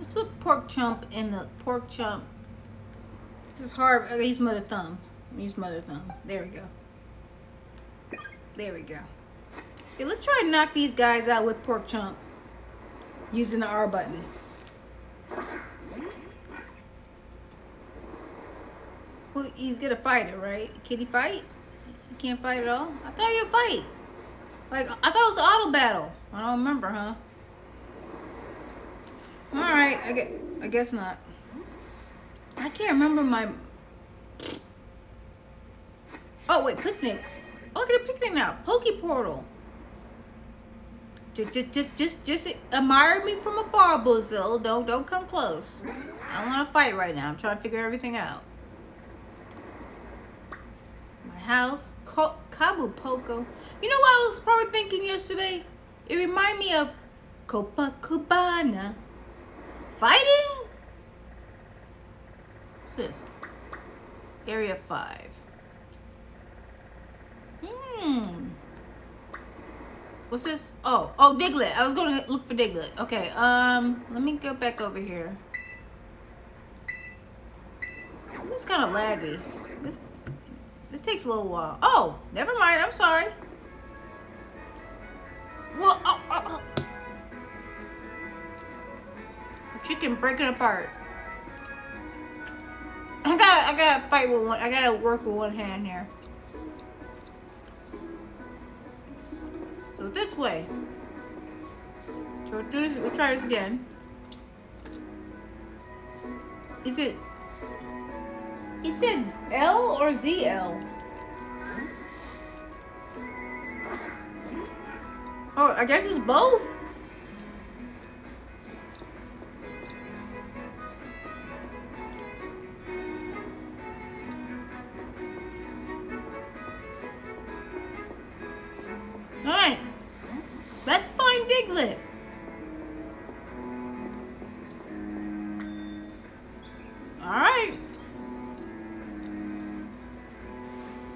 Let's put Pork Chump in the Pork Chump. This is hard. I use Mother Thumb. Use Mother Thumb. There we go. There we go. Okay, let's try and knock these guys out with Pork Chump using the R button. Well, he's gonna fight it, right? Can he fight? He can't fight at all? I thought he'd fight. Like, I thought it was auto battle. I don't remember, huh? Alright, I, get, I guess not. I can't remember my... Oh, wait, picnic. Oh, I get a picnic now. Poke Portal. Just, just, just, just, just admire me from afar, Buzzle. Don't, don't come close. I don't want to fight right now. I'm trying to figure everything out. My house, Cabo Poco. You know what I was probably thinking yesterday? It reminded me of Copacabana. Fighting? What's this? Area 5. Hmm. What's this? Oh, oh, Diglett. I was going to look for Diglett. Okay, um, let me go back over here. This is kind of laggy. This, this takes a little while. Oh, never mind. I'm sorry. Well, oh, oh, oh. Chicken breaking apart. I got, I gotta fight with one. I gotta work with one hand here. So this way. We'll do this. We'll try this again. Is it? It says L or ZL. Oh, I guess it's both. Alright. Let's find Diglett. Alright.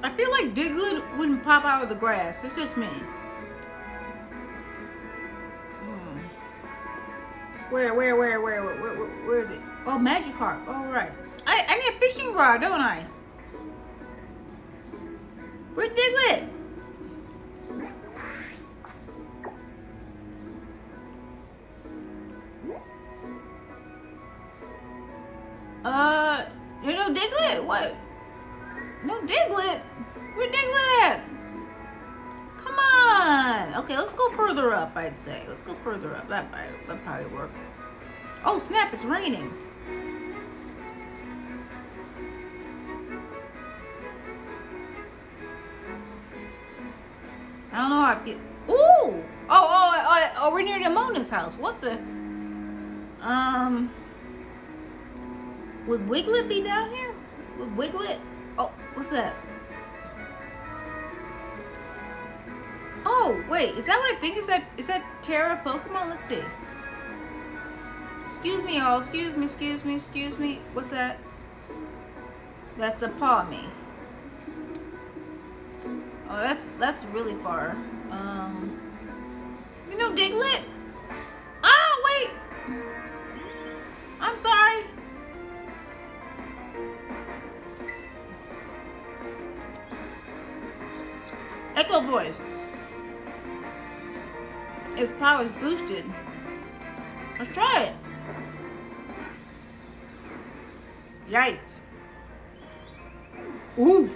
I feel like Diglett wouldn't pop out of the grass. It's just me. Hmm. Where, where, where, where, where, where, where, where is it? Oh, Magikarp. All oh, right. I, I need a fishing rod, don't I? Where's Diglett? Know Diglett? What? No Diglett? Where Diglett at? Come on. Okay, let's go further up, I'd say. Let's go further up. That might that probably work. Oh, snap, it's raining. I don't know how I feel. Ooh! Oh, oh, oh, oh, we're near Nemona's house. What the? Um... Would Wiglett be down here? Would Wiglett? Oh, what's that? Oh, wait, is that what I think? Is that is that Tera Pokemon? Let's see. Excuse me, y'all. Excuse me, excuse me, excuse me. What's that? That's a Pawmi. Oh, that's that's really far. Um, you know Diglett? Echo voice. Its power is boosted. Let's try it. Yikes. Ooh.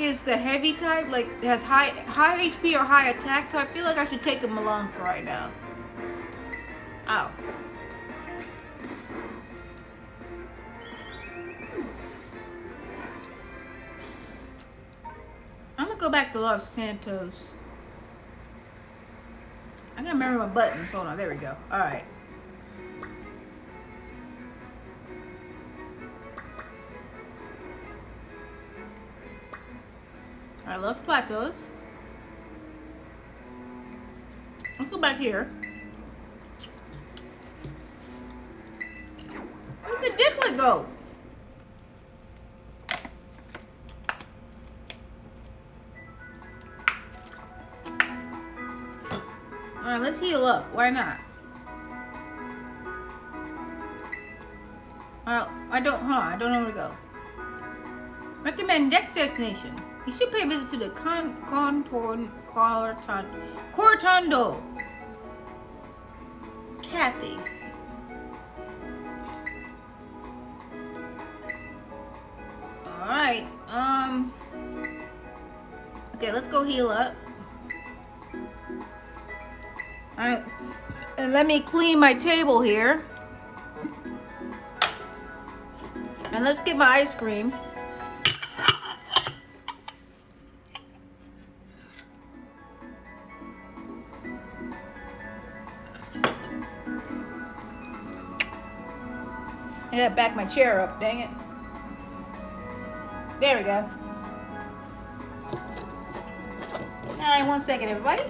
Is the heavy type, like has high high HP or high attack, so I feel like I should take him along for right now. Oh. I'm gonna go back to Los Santos. I gotta remember my buttons. Hold on, there we go. Alright. Alright, Los Platos. Let's go back here. Where did Diglett go? Alright, let's heal up. Why not? Alright, I don't, hold on, I don't know where to go. Recommend next destination. You should pay a visit to the Con, Contorn, Cortondo. Kathy. Alright, um. Okay, let's go heal up. Alright, and let me clean my table here. And let's get my ice cream. I gotta back my chair up, dang it. There we go. Alright, one second, everybody.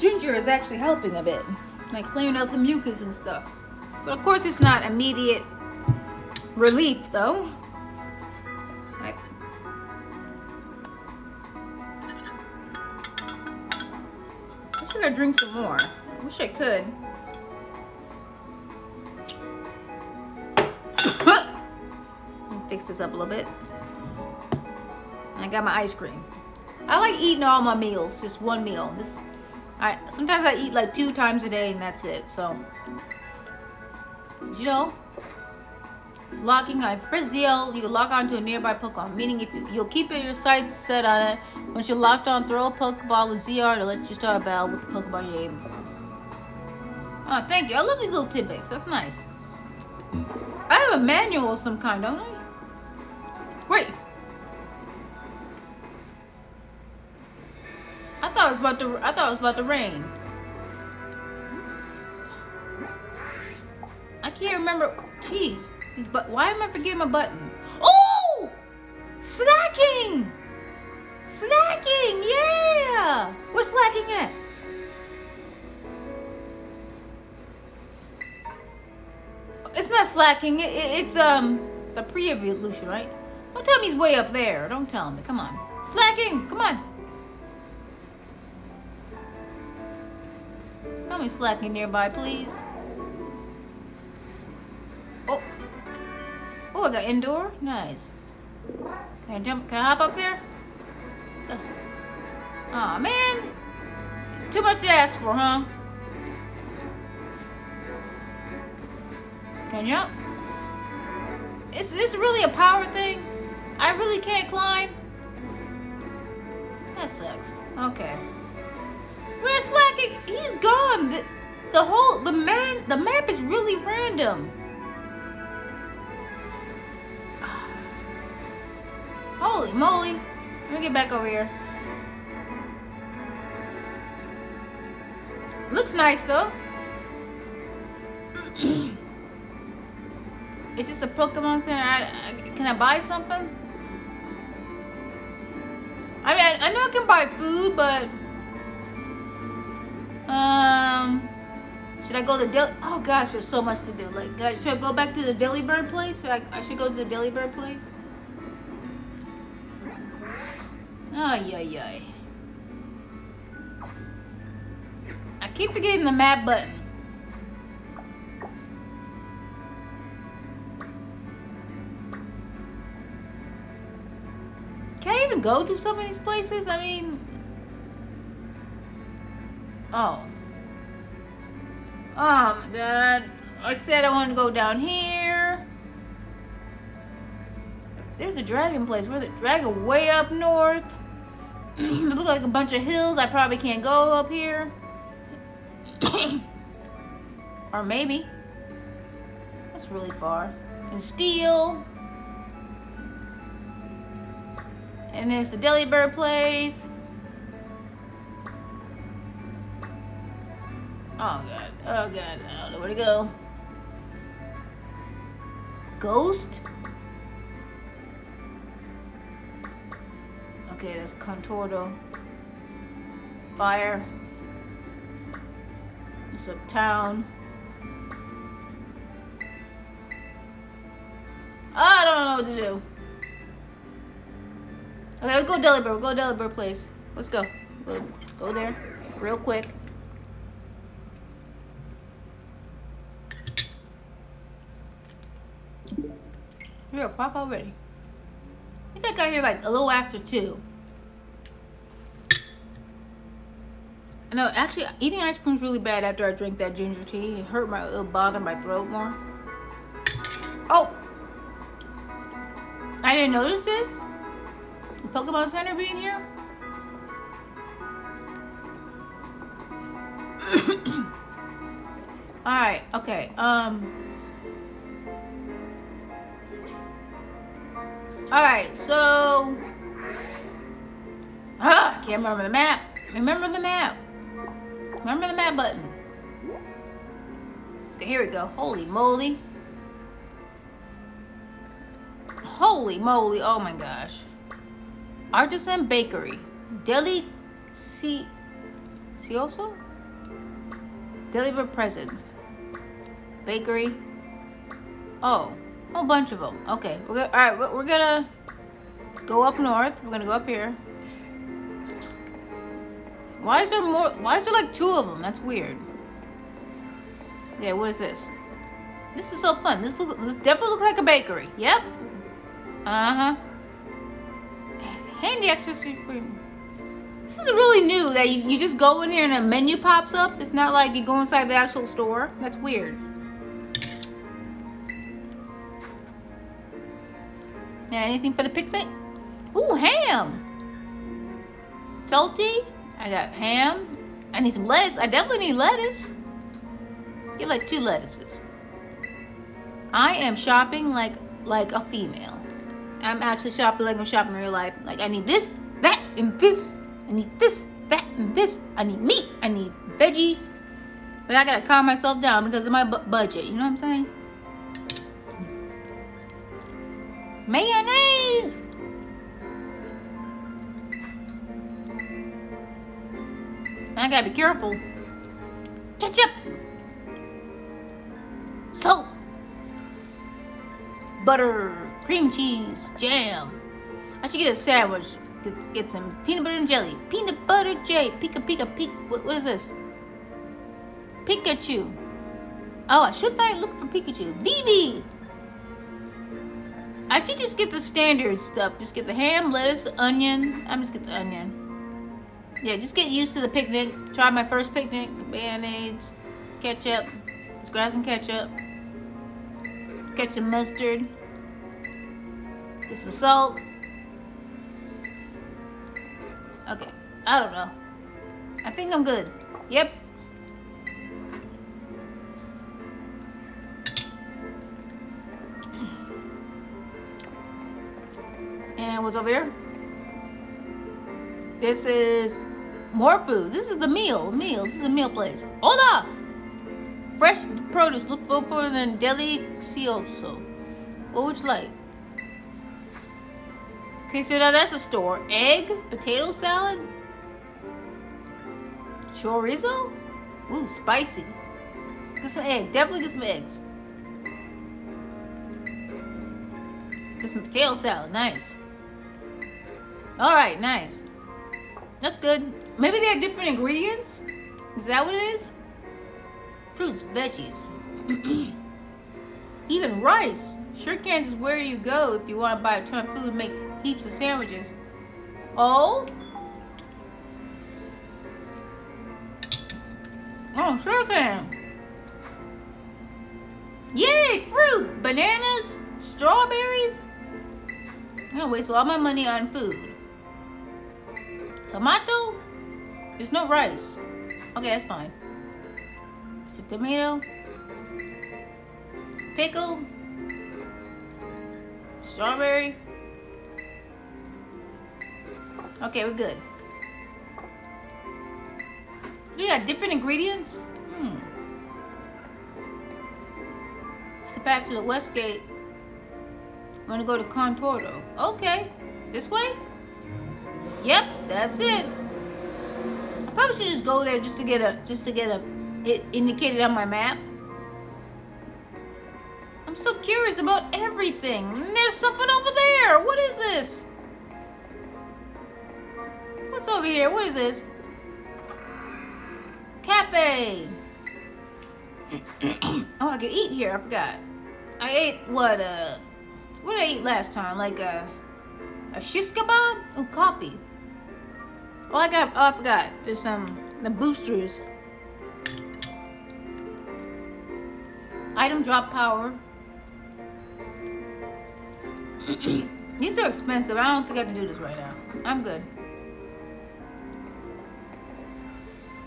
Ginger is actually helping a bit. Like clearing out the mucus and stuff. But of course it's not immediate relief though. Right. I should drink some more. I wish I could. Fix this up a little bit. I got my ice cream. I like eating all my meals, just one meal. This, I sometimes I eat like two times a day and that's it. So, you know, locking on Brazil, you can lock onto a nearby Pokemon. Meaning, if you, you'll keep your sights set on it, once you're locked on, throw a Pokeball with ZR to let you start a battle with the Pokemon you're aiming for. Oh, thank you. I love these little tidbits. That's nice. Mm-hmm. I have a manual of some kind, don't I? Was about to. I thought it was about to rain. I can't remember. Jeez, these but why am I forgetting my buttons? Oh, slacking, slacking. Yeah, We're slacking at? It's not slacking. It, it, it's um the pre-evolution, right? Don't tell me he's way up there. Don't tell me. Come on, slacking. Come on. Slacking nearby, please. Oh. Oh, I got indoor. Nice. Can I jump? Can I hop up there? Aw, oh, man. Too much to ask for, huh? Can you jump? Is this really a power thing? I really can't climb? That sucks. Okay. Where's Slacking? He's gone. The, the whole the man the map is really random. Holy moly. Let me get back over here. Looks nice though. it's just a Pokemon Center. I, I, can I buy something? I mean, I, I know I can buy food, but um, should I go to deli? Oh gosh, there's so much to do. Like, should I go back to the Delibird place? I, I should go to the Delibird place. Ay, ay, ay. I keep forgetting the map button. Can I even go to some of these places? I mean... Oh. Oh my god. I said I want to go down here. There's a dragon place. Where the dragon? Way up north. it look like a bunch of hills. I probably can't go up here. or maybe. That's really far. And steel. And there's the Delibird place. Oh god. Oh god. I don't know where to go. Ghost? Okay, that's Cortondo. Fire. It's town. Ah, I don't know what to do. Okay, go Delibird. We'll go Delibird place. Let's go. Go, go there real quick. You're o'clock already. I think I got here like a little after two. No, actually, eating ice cream is really bad after I drink that ginger tea. It hurt my, it bothered my throat more. Oh! I didn't notice this. Pokemon Center being here? Alright, okay. Um Alright, so Ah, I can't remember the map. Remember the map. Remember the map button. Okay, here we go. Holy moly. Holy moly. Oh my gosh. Artisan Bakery. Deli C Cioso? Deliver presents. Bakery. Oh, whole bunch of them. Okay, we're all right. We're gonna go up north. We're gonna go up here. Why is there more? Why is there like two of them? That's weird. Yeah, what is this? This is so fun. This look, this definitely looks like a bakery. Yep. Uh huh. Handy accessory free. This is really new that you, you just go in here and a menu pops up. It's not like you go inside the actual store. That's weird. Yeah, anything for the picnic? Ooh, ham. Salty. I got ham. I need some lettuce. I definitely need lettuce. Get like two lettuces. I am shopping like like a female. I'm actually shopping like I'm shopping in real life. Like I need this, that, and this. I need this, that, and this. I need meat. I need veggies. But I gotta calm myself down because of my budget. You know what I'm saying? Mayonnaise. I gotta be careful. Ketchup. Salt. Butter cream cheese, jam. I should get a sandwich. Get, get some peanut butter and jelly. Peanut butter jelly. Pika pika pika. What, what is this? Pikachu. Oh, I should probably look for Pikachu. Vivi! I should just get the standard stuff. Just get the ham, lettuce, onion. I'm just get the onion. Yeah, just get used to the picnic. Try my first picnic. Mayonnaise, ketchup. Just grab some ketchup. Get some mustard. Get some salt. Okay. I don't know. I think I'm good. Yep. And what's over here? This is more food. This is the meal. Meal. This is a meal place. Hola! Fresh produce. Look for for than delicioso. What would you like? Okay, so now that's a store. Egg, potato salad, chorizo. Ooh, spicy. Get some egg. Definitely get some eggs. Get some potato salad. Nice. All right, nice. That's good. Maybe they have different ingredients. Is that what it is? Fruits, veggies. Even rice. Sure cans is where you go if you want to buy a ton of food and make heaps of sandwiches. Oh? Oh, sure can. Yay, fruit! Bananas? Strawberries? I'm gonna waste all my money on food. Tomato? There's no rice. Okay, that's fine. It's a tomato. Pickle. Strawberry. Okay, we're good. You got different ingredients? Hmm. It's the path to the west gate. I'm gonna go to Cortondo. Okay. This way? Yep, that's it. I probably should just go there just to get a just to get a it indicated on my map. I'm so curious about everything. And there's something over there. What is this? What's over here? What is this? Cafe. oh, I could eat here. I forgot. I ate what? Uh, what did I eat last time? Like a a shish kebab? Oh, coffee. Oh, I got. Oh, I forgot. There's some the boosters. Item drop power. These are expensive. I don't think I to do this right now. I'm good.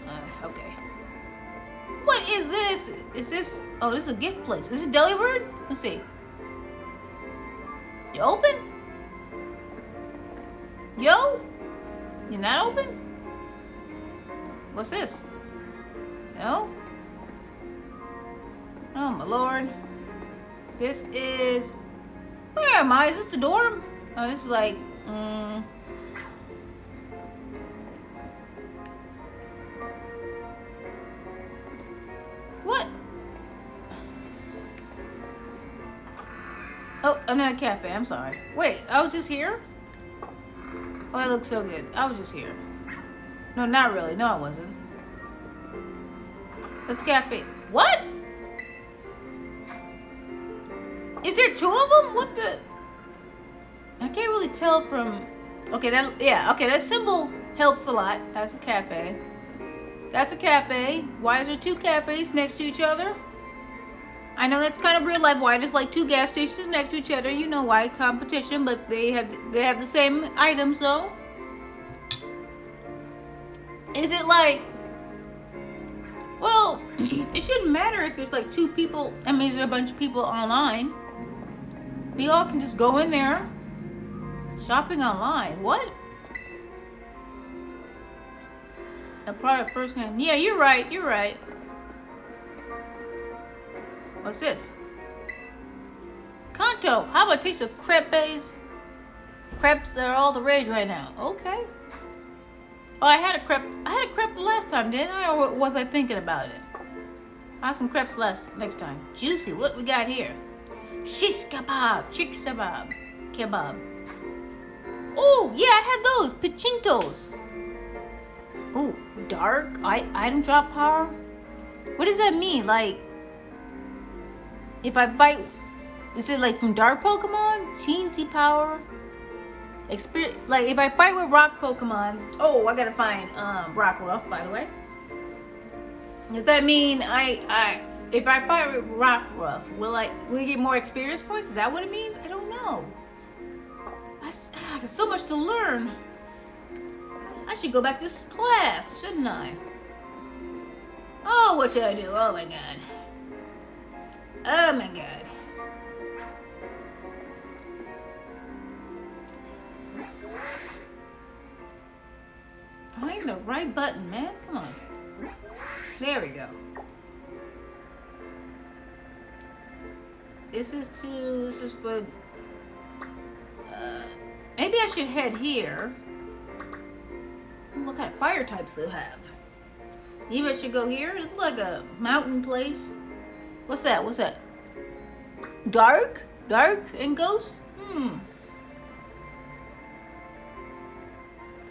Uh, okay. What is this? Is this? Oh, this is a gift place. Is this Delibird? Let's see. You open? Yo? You're not open? What's this? No? Oh my lord. This is. Where am I? Is this the dorm? Oh, this is like. Um, what? Oh, another cafe. I'm sorry. Wait, I was just here? Oh, that looks so good. I was just here. No, not really. No, I wasn't. Let's cafe. What? Is there two of them? What the? I can't really tell from. Okay, that yeah. Okay, that symbol helps a lot. That's a cafe. That's a cafe. Why is there two cafes next to each other? I know that's kind of real life. Why there's like two gas stations next to each other? You know why competition, but they have they have the same items though. Is it like? Well, it shouldn't matter if there's like two people. I mean, there's a bunch of people online? We all can just go in there. Shopping online. What? A product first hand. Yeah, you're right. You're right. What's this? Kanto. How about a taste of crepes? Crepes that are all the rage right now. Okay. Oh, I had a crepe. I had a crepe last time, didn't I? Or was I thinking about it? I have some crepes last next time. Juicy. What we got here? Shish kebab, chick kebab, kebab. Oh, yeah, I had those. Pachintos. Oh, dark I, item drop power. What does that mean? Like, if I fight, is it like from dark Pokemon? Teensy power? Experience, like if I fight with rock Pokemon, oh, I gotta find um, Rockruff, by the way. Does that mean I, I, if I fight with Rockruff, will I, will I get more experience points? Is that what it means? I don't know. I, I got so much to learn. I should go back to class, shouldn't I? Oh, what should I do? Oh my god. Oh my god. Find the right button, man. Come on. There we go. This is to, this is for, uh, maybe I should head here. What kind of fire types they have? Maybe I should go here. It's like a mountain place. What's that? What's that? Dark? Dark and ghost? Hmm.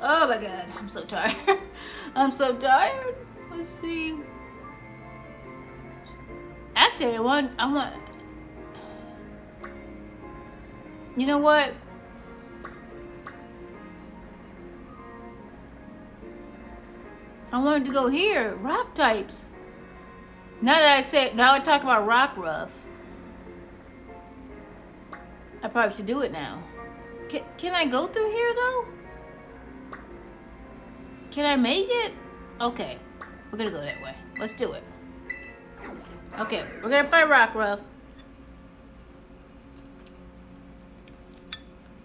Oh my god, I'm so tired. I'm so tired. Let's see. Actually, I want. I want. You know what? I wanted to go here. Rock types. Now that I say, now I talk about Rockruff. I probably should do it now. Can, can I go through here though? Can I make it? Okay, we're gonna go that way. Let's do it. Okay, we're gonna fight Rockruff.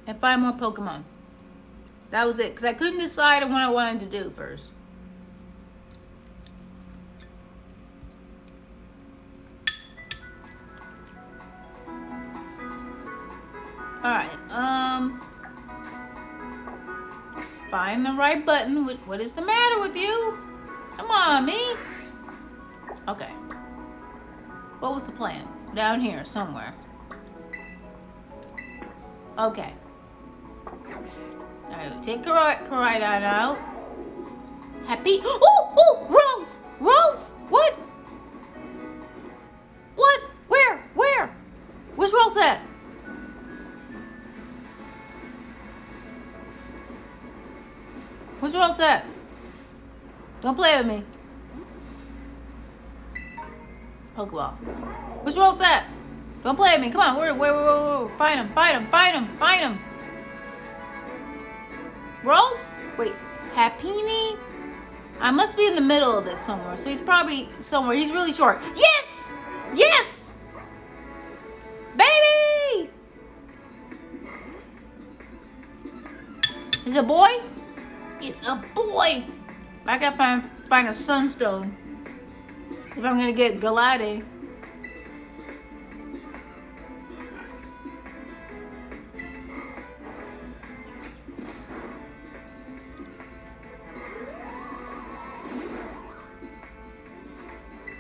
And find more Pokemon. That was it, because I couldn't decide on what I wanted to do first. Alright, um... Find the right button. What is the matter with you? Come on, me. Okay. What was the plan? Down here, somewhere. Okay. Alright, take Koraidon out. Happy. Oh, oh, Ralts! Ralts! What? What? Where? Where? Where's Ralts at? Where's Ralts at? Don't play with me. Pokeball. Where's Ralts at? Don't play with me. Come on. Where, where, where, where, where? Find him. Find him. Find him. Find him. Ralts? Wait. Happiny? I must be in the middle of it somewhere. So he's probably somewhere. He's really short. Yes! Yes! Baby! Is it a boy? It's a boy! I gotta find, find a sunstone. If I'm gonna get Gallade.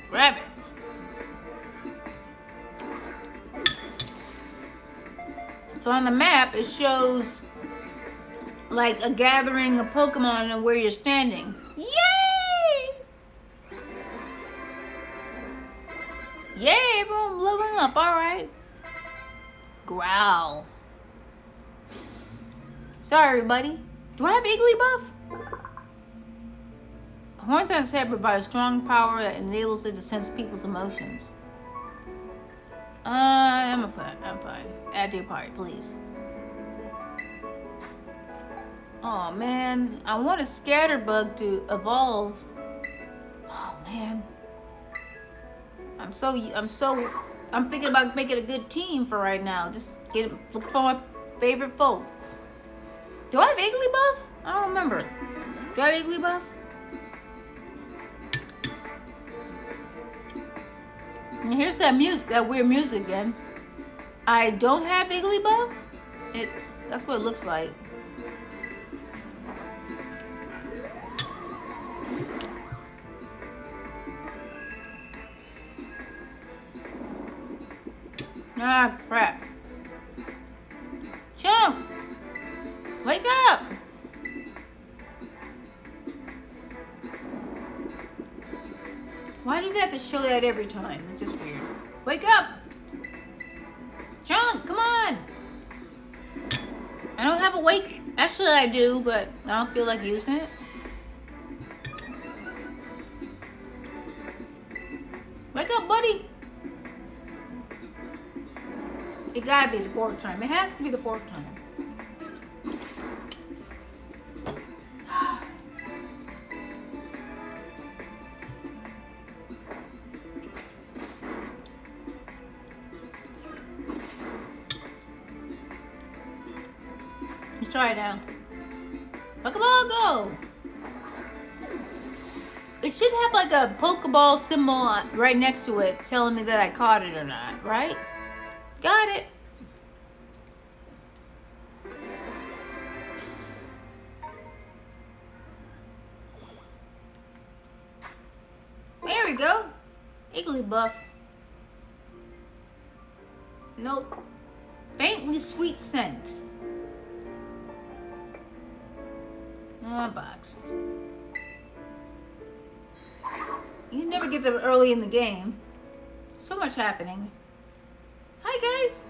Grab it. So on the map, it shows like a gathering of Pokemon and where you're standing. Yay! Yay, everyone blowing up, alright. Growl. Sorry, everybody. Do I have Igglybuff? Hornton's head provides strong power that enables it to sense people's emotions. Uh, I'm fine. I'm fine. Add to your party, please. Oh man, I want a scatterbug to evolve. Oh man. I'm so I'm so I'm thinking about making a good team for right now. Just get look for my favorite folks. Do I have Igglybuff? I don't remember. Do I have Igglybuff? And here's that music, that weird music again. I don't have Igglybuff. It that's what it looks like. Ah, crap. Chump! Wake up! Why do they have to show that every time? It's just weird. Wake up! Chunk, come on! I don't have a wake. Actually, I do, but I don't feel like using it. Wake up, buddy! It gotta be the fourth time. It has to be the fourth time. Let's try it now. Pokeball, go! It should have like a Pokeball symbol right next to it telling me that I caught it or not, right? Got it. There we go. Igglybuff. Nope. Faintly sweet scent. Ah, box. You never get them early in the game. So much happening. Hi, guys.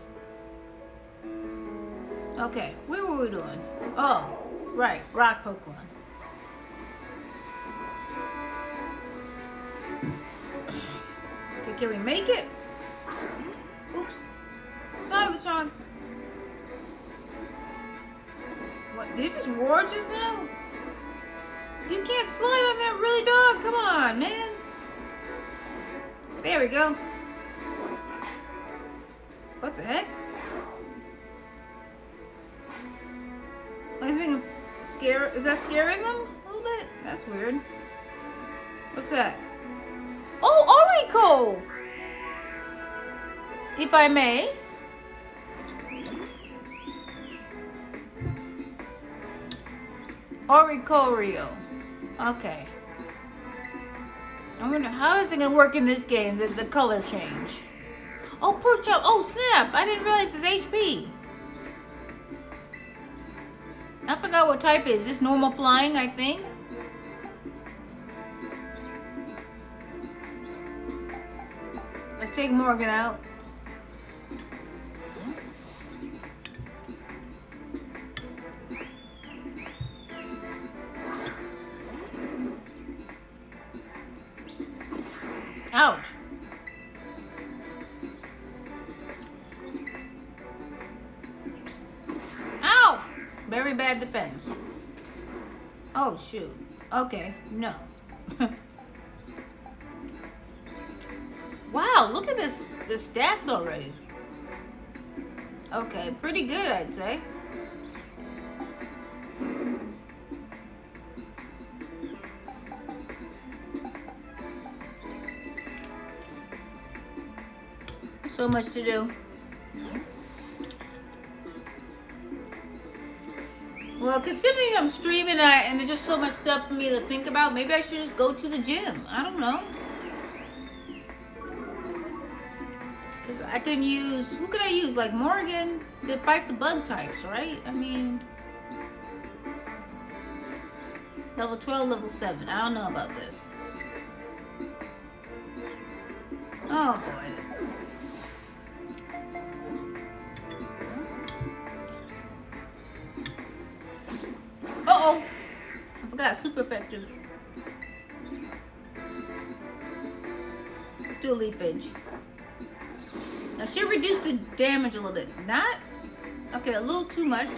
Okay, where were we doing? Oh, right, rock Pokemon. Okay, can we make it? Oops. Sorry, Lechonk. What, did you just roar just now? You can't slide on that really dog. Come on, man. There we go. The heck? Oh, he's being scare. Is that scaring them a little bit? That's weird. What's that? Oh, Orico! If I may. Oricorio. Okay. I wonder how is it gonna work in this game, the, the color change. Oh, poor Chump. Oh, snap. I didn't realize his HP. I forgot what type is. Just normal flying, I think. Let's take Morgan out. Okay, no. wow, look at this, the stats already. Okay, pretty good, I'd say. So much to do. Well, considering I'm streaming I, and there's just so much stuff for me to think about, maybe I should just go to the gym. I don't know. Cause I can use, who could I use? Like Morgan to fight the bug types, right? I mean, level 12, level 7. I don't know about this. Oh little bit. Not okay, a little too much.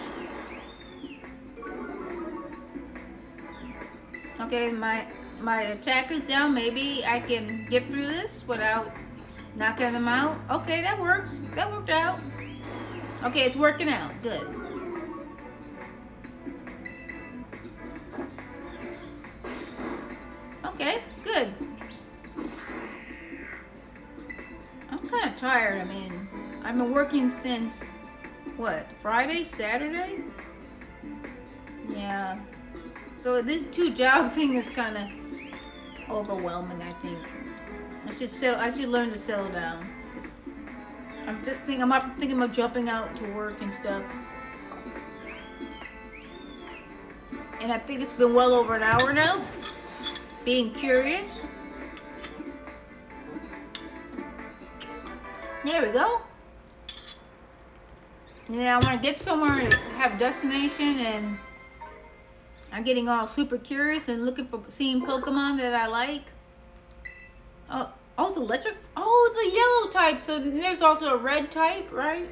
Okay, my my attack is down. Maybe I can get through this without knocking them out. Okay, that works. That worked out. Okay, it's working out. Good. Since, what, Friday, Saturday? Yeah. So this two job thing is kind of overwhelming, I think. I should settle, I should learn to settle down. I'm just thinking, I'm thinking about jumping out to work and stuff. And I think it's been well over an hour now being curious. There we go. Yeah, I want to get somewhere and have destination, and I'm getting all super curious and looking for seeing Pokemon that I like. Oh, also electric. Oh, the yellow type. So there's also a red type, right?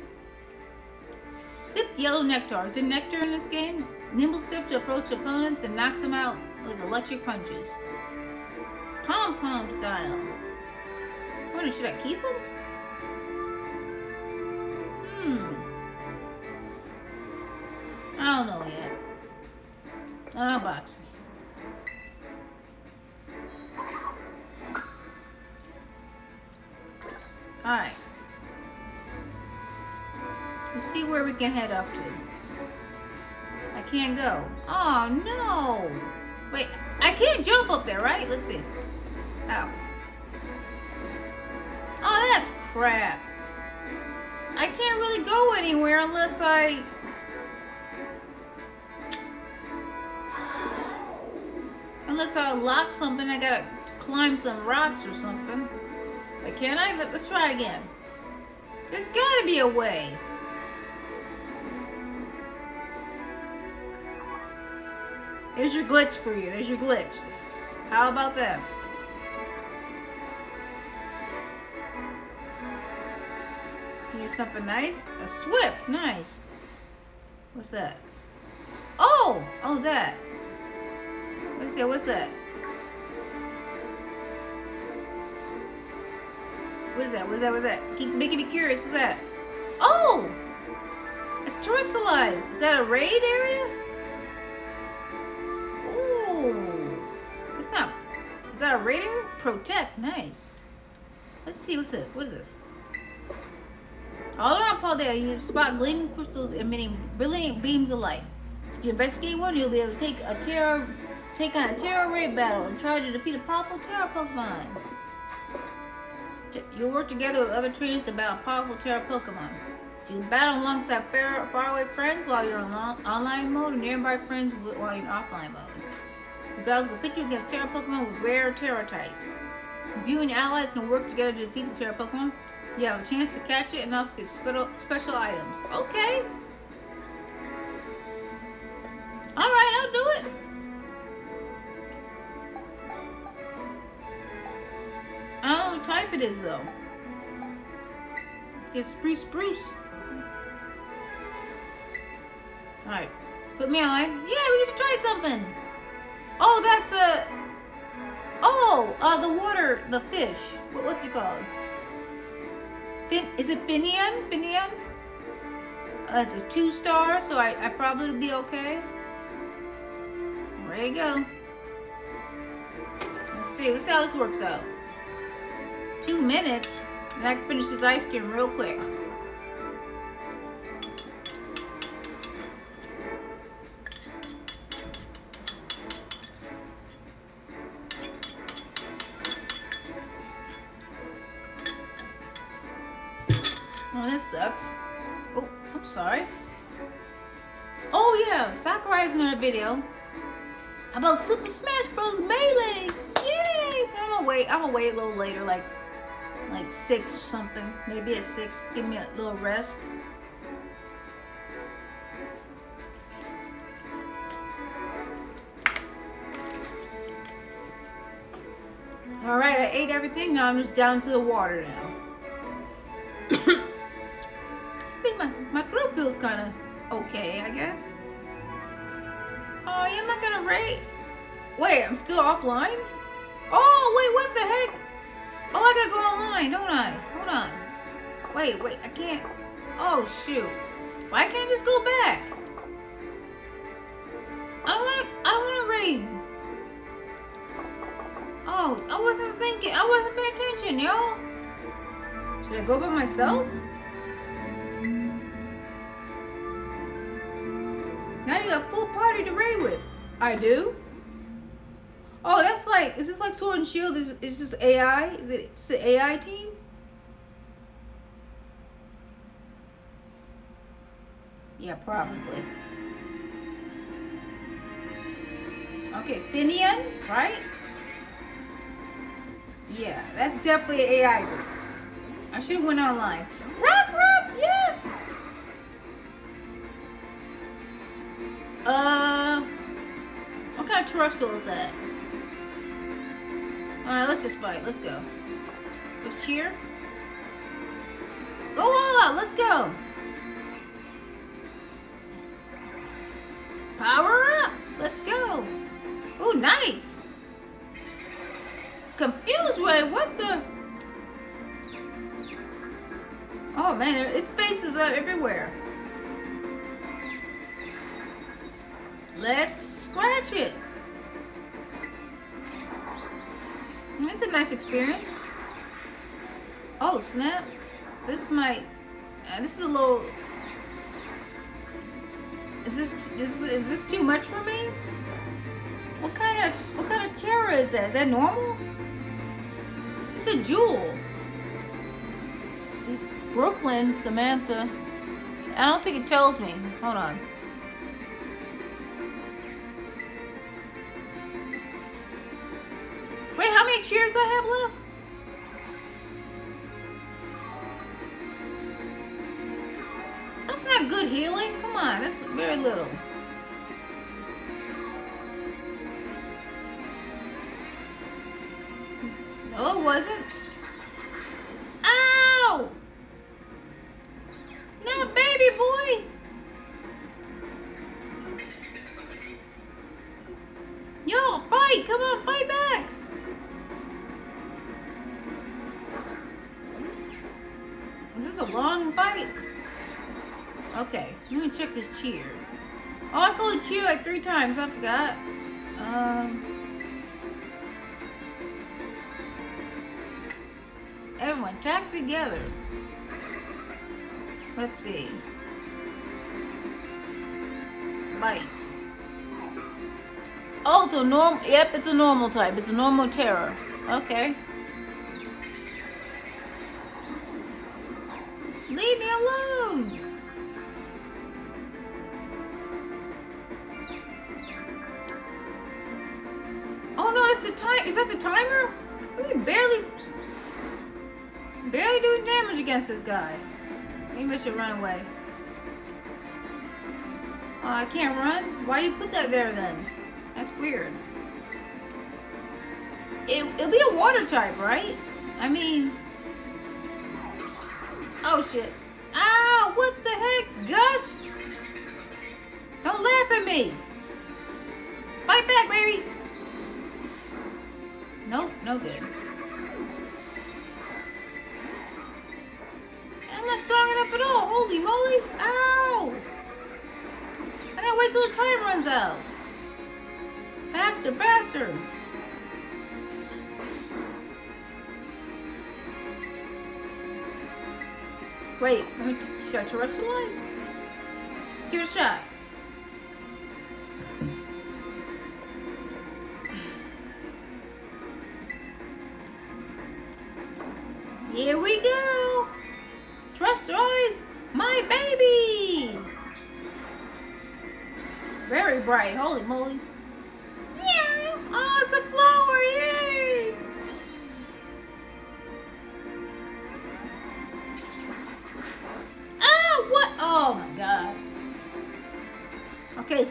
Sip yellow nectar. Is there nectar in this game? Nimble step to approach opponents and knocks them out with electric punches. Pom pom style. I wonder, should I keep them? Hmm. I don't know yet. Ah, box. Alright. Let's see where we can head up to. I can't go. Oh, no. Wait, I can't jump up there, right? Let's see. Oh. Oh, that's crap. I can't really go anywhere unless I... Unless I lock something, I gotta climb some rocks or something. But can I? Let's try again. There's gotta be a way. There's your glitch for you. There's your glitch. How about that? Here's something nice. A swift. Nice. What's that? Oh! Oh, that. Let's see. What's that? What is that? What is that? What is that? Keep making me curious. What's that? Oh! It's Terastallized. Is that a raid area? Ooh. It's not. Is that a raid area? Protect. Nice. Let's see. What's this? What is this? All around Paul Paldea, you spot gleaming crystals emitting brilliant beams of light. If you investigate one, you'll be able to take a Tera, take on a Tera raid battle and try to defeat a powerful Tera Pokemon. You'll work together with other trainers to battle powerful Tera Pokemon. You battle alongside far, faraway friends while you're in online mode and nearby friends while you're in offline mode. The battles will pit you against Tera Pokemon with rare Tera types. You and your allies can work together to defeat the Tera Pokemon. You have a chance to catch it and also get special, special items. Okay. Alright, I'll do it. I don't know what type it is though. It's spruce spruce. Alright. Put me on. Yeah, we get to try something. Oh, that's a Oh, uh the water the fish. What, what's it called? Fin is it Finian? Finian? Uh, it's a two star, so I, I probably be okay. Ready to go. Let's see, let's see how this works out. Two minutes, and I can finish this ice cream real quick. Oh, this sucks. Oh, I'm sorry. Oh yeah, Sakurai's in a video about Super Smash Bros. Melee. Yay! I'm gonna wait. I'm gonna wait a little later, like like six something, maybe at six. Give me a little rest. All right, I ate everything. Now I'm just down to the water now. I think my, my throat feels kind of okay, I guess. Oh, I'm not gonna rate. Wait, I'm still offline? Oh, wait, what the heck? Gotta go online, don't I? Hold on. Wait, wait, I can't. Oh, shoot. Why can't I just go back? I don't wanna, I don't wanna raid. Oh, I wasn't thinking, I wasn't paying attention, y'all. Should I go by myself? Now you got full party to raid with. I do. Like, is this like Sword and Shield? Is, is this AI? Is it it's the AI team? Yeah, probably. Okay, Finian, right? Yeah, that's definitely AI group. I should have went online. Rock, rock, yes. Uh, what kind of Terastal is that? All right, let's just fight. Let's go. Let's cheer. Go on, let's go. Power up. Let's go. Oh, nice. Confused way. What the? Oh man, its faces are uh, everywhere. Let's scratch it. It's a nice experience. Oh snap! This might. Uh, this is a little. Is this is, is this too much for me? What kind of what kind of Tera is that? Is that normal? It's just a jewel. Brooklyn, Samantha. I don't think it tells me. Hold on. Wait, how many cheers I have left? That's not good healing. Come on, that's very little. No, it wasn't. Ow! Cheer. Oh, I called cheer like three times. I forgot. Um. Everyone, tack together. Let's see. Bite. Oh, it's a normal. Yep, it's a normal type. It's a normal Tera. Okay. Guy. I should run away. Oh, I can't run? Why you put that there then? That's weird. It, it'll be a water type, right? I mean... Oh, shit.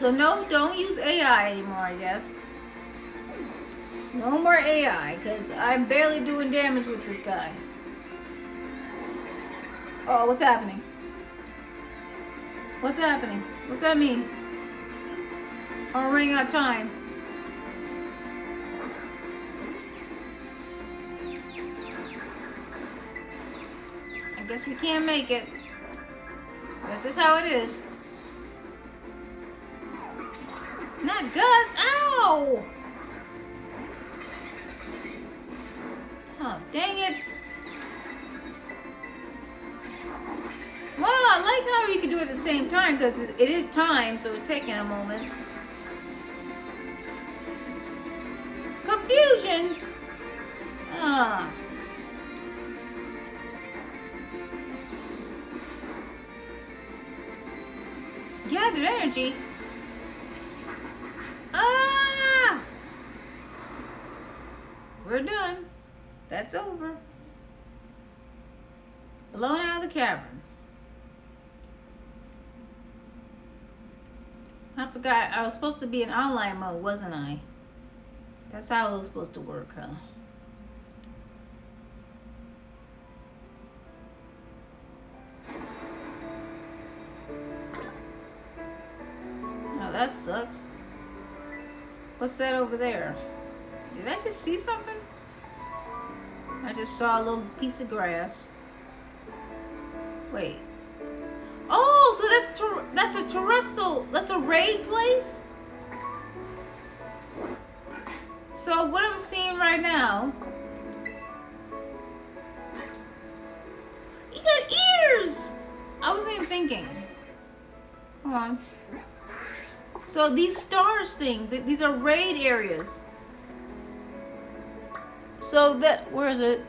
So no, don't use AI anymore, I guess. No more AI, because I'm barely doing damage with this guy. Oh, what's happening? What's happening? What's that mean? Oh, we're running out of time. I guess we can't make it. This is how it is. Gus. Ow! Oh, dang it. Well, I like how you can do it at the same time because it is time, so it's taking a moment. That's over. Alone out of the cavern. I forgot I was supposed to be in online mode, wasn't I? That's how it was supposed to work, huh? Oh, that sucks. What's that over there? Did I just see something? I just saw a little piece of grass. Wait. Oh, so that's that's a terrestrial. That's a raid place. So what I'm seeing right now. You got ears. I wasn't even thinking. Hold on. So these stars things, these are raid areas. So that where is it?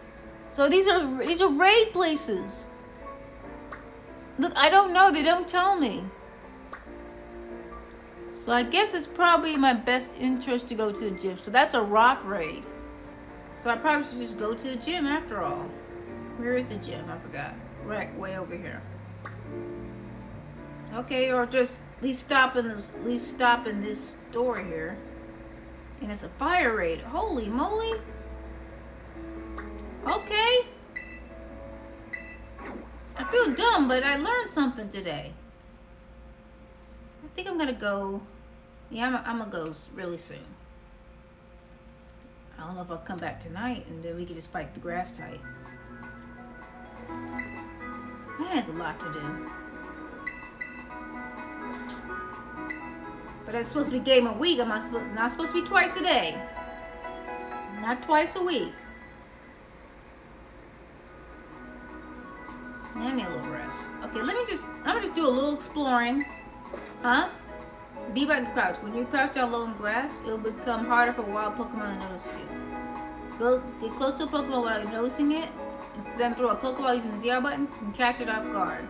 So these are these are raid places. Look, I don't know. They don't tell me. So I guess it's probably my best interest to go to the gym. So that's a rock raid. So I probably should just go to the gym after all. Where is the gym? I forgot. Right, way over here. Okay, or just at least stop in this at least stop in this store here. And it's a fire raid. Holy moly. Okay. I feel dumb, but I learned something today. I think I'm gonna go. Yeah, I'm, I'm gonna go really soon. I don't know if I'll come back tonight and then we can just fight the grass type. Man, has a lot to do. But it's supposed to be game a week. I'm not supposed, not supposed to be twice a day. Not twice a week. I need a little rest. Okay, let me just, I'm gonna just do a little exploring. Huh? B button crouch. When you crouch down low in grass, it will become harder for wild Pokemon to notice you. Go get close to a Pokemon while you're noticing it, then throw a Pokeball using the ZR button and catch it off guard.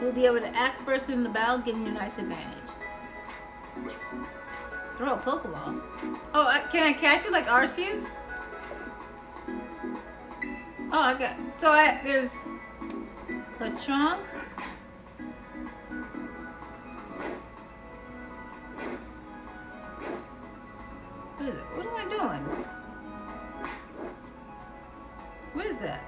You'll be able to act first in the battle, giving you a nice advantage. Throw a Pokeball? Oh, I, can I catch it like Arceus? Oh, I got, so I, there's a chunk. What is it? What am I doing? What is that?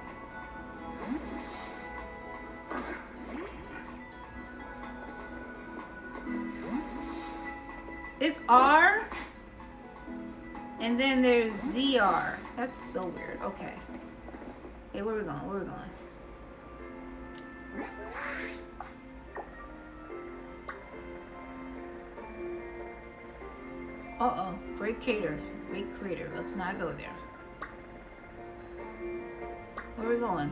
It's R, and then there's ZR. That's so weird. Okay. Okay, where we going? Where we going? Uh-oh. Great crater. Great crater. Let's not go there. Where are we going?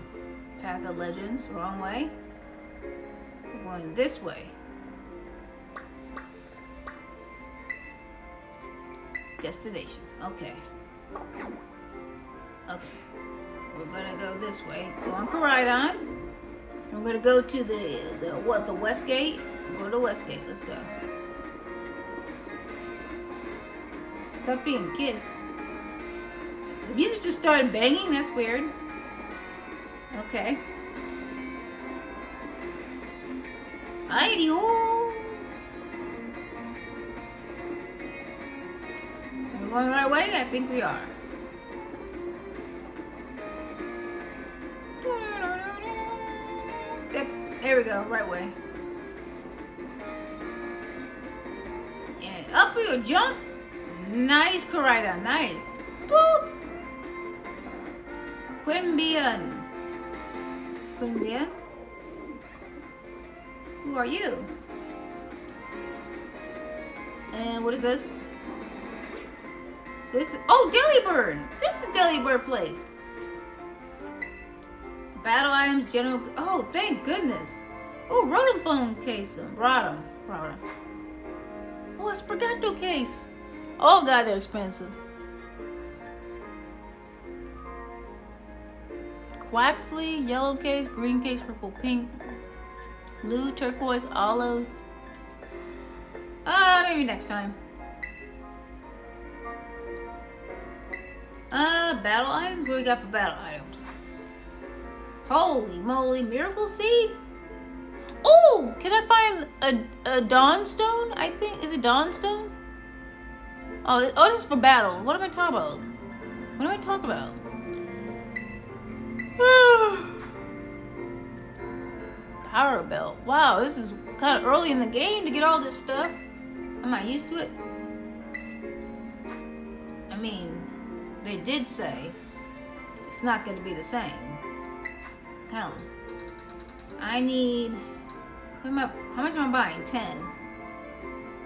Path of Legends. Wrong way. We're going this way. Destination. Okay. Okay. We're gonna go this way. Go on Koraidon. I'm gonna go to the the what the west gate. Go to west gate. Let's go. Stop being kid. The music just started banging. That's weird. Okay. Heidi oh. Are we going the right way? I think we are. There we go, right way. And up we go, jump. Nice, Koraidon, nice. Boop. Quinbian. Quinbian? Who are you? And what is this? This oh, Delibird! This is Delibird place. Battle items, general. Oh, thank goodness. Oh, Rotom phone case. Brought him. Oh, a Sprigato case. Oh, God, they're expensive. Quaxly, yellow case, green case, purple, pink, blue, turquoise, olive. Uh, maybe next time. Uh, battle items? What we got for battle items? Holy moly, miracle seed? Oh, can I find a, a dawn stone? I think is it dawn stone? Oh, oh, this is for battle. What am I talking about? What am I talking about? Power belt. Wow, this is kind of early in the game to get all this stuff. Am I used to it? I mean, they did say it's not going to be the same. Helen, I need. How much am I buying? 10.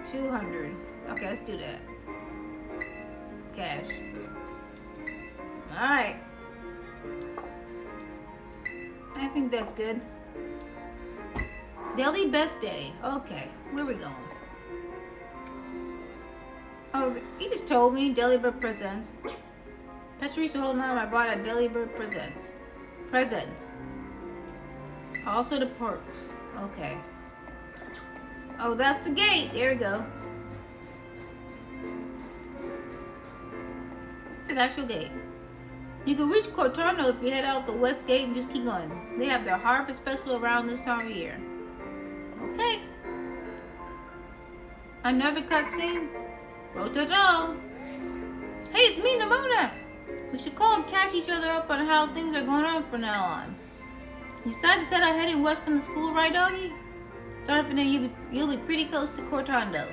200. Okay, let's do that. Cash. Alright. I think that's good. Daily best day. Okay, where we going? Oh, he just told me Delibird presents. Petrisa holding on, I bought a Delibird presents. Presents. Also the perks. Okay. Oh, that's the gate. There we go. It's an actual gate. You can reach Cortondo if you head out the west gate and just keep going. They have their harvest festival around this time of year. Okay. Another cutscene. Rototo. Hey, it's me, Nemona. We should call and catch each other up on how things are going on from now on. You decided to set out heading west from the school, right, doggy? From you'll be, you'll be pretty close to Cortondo.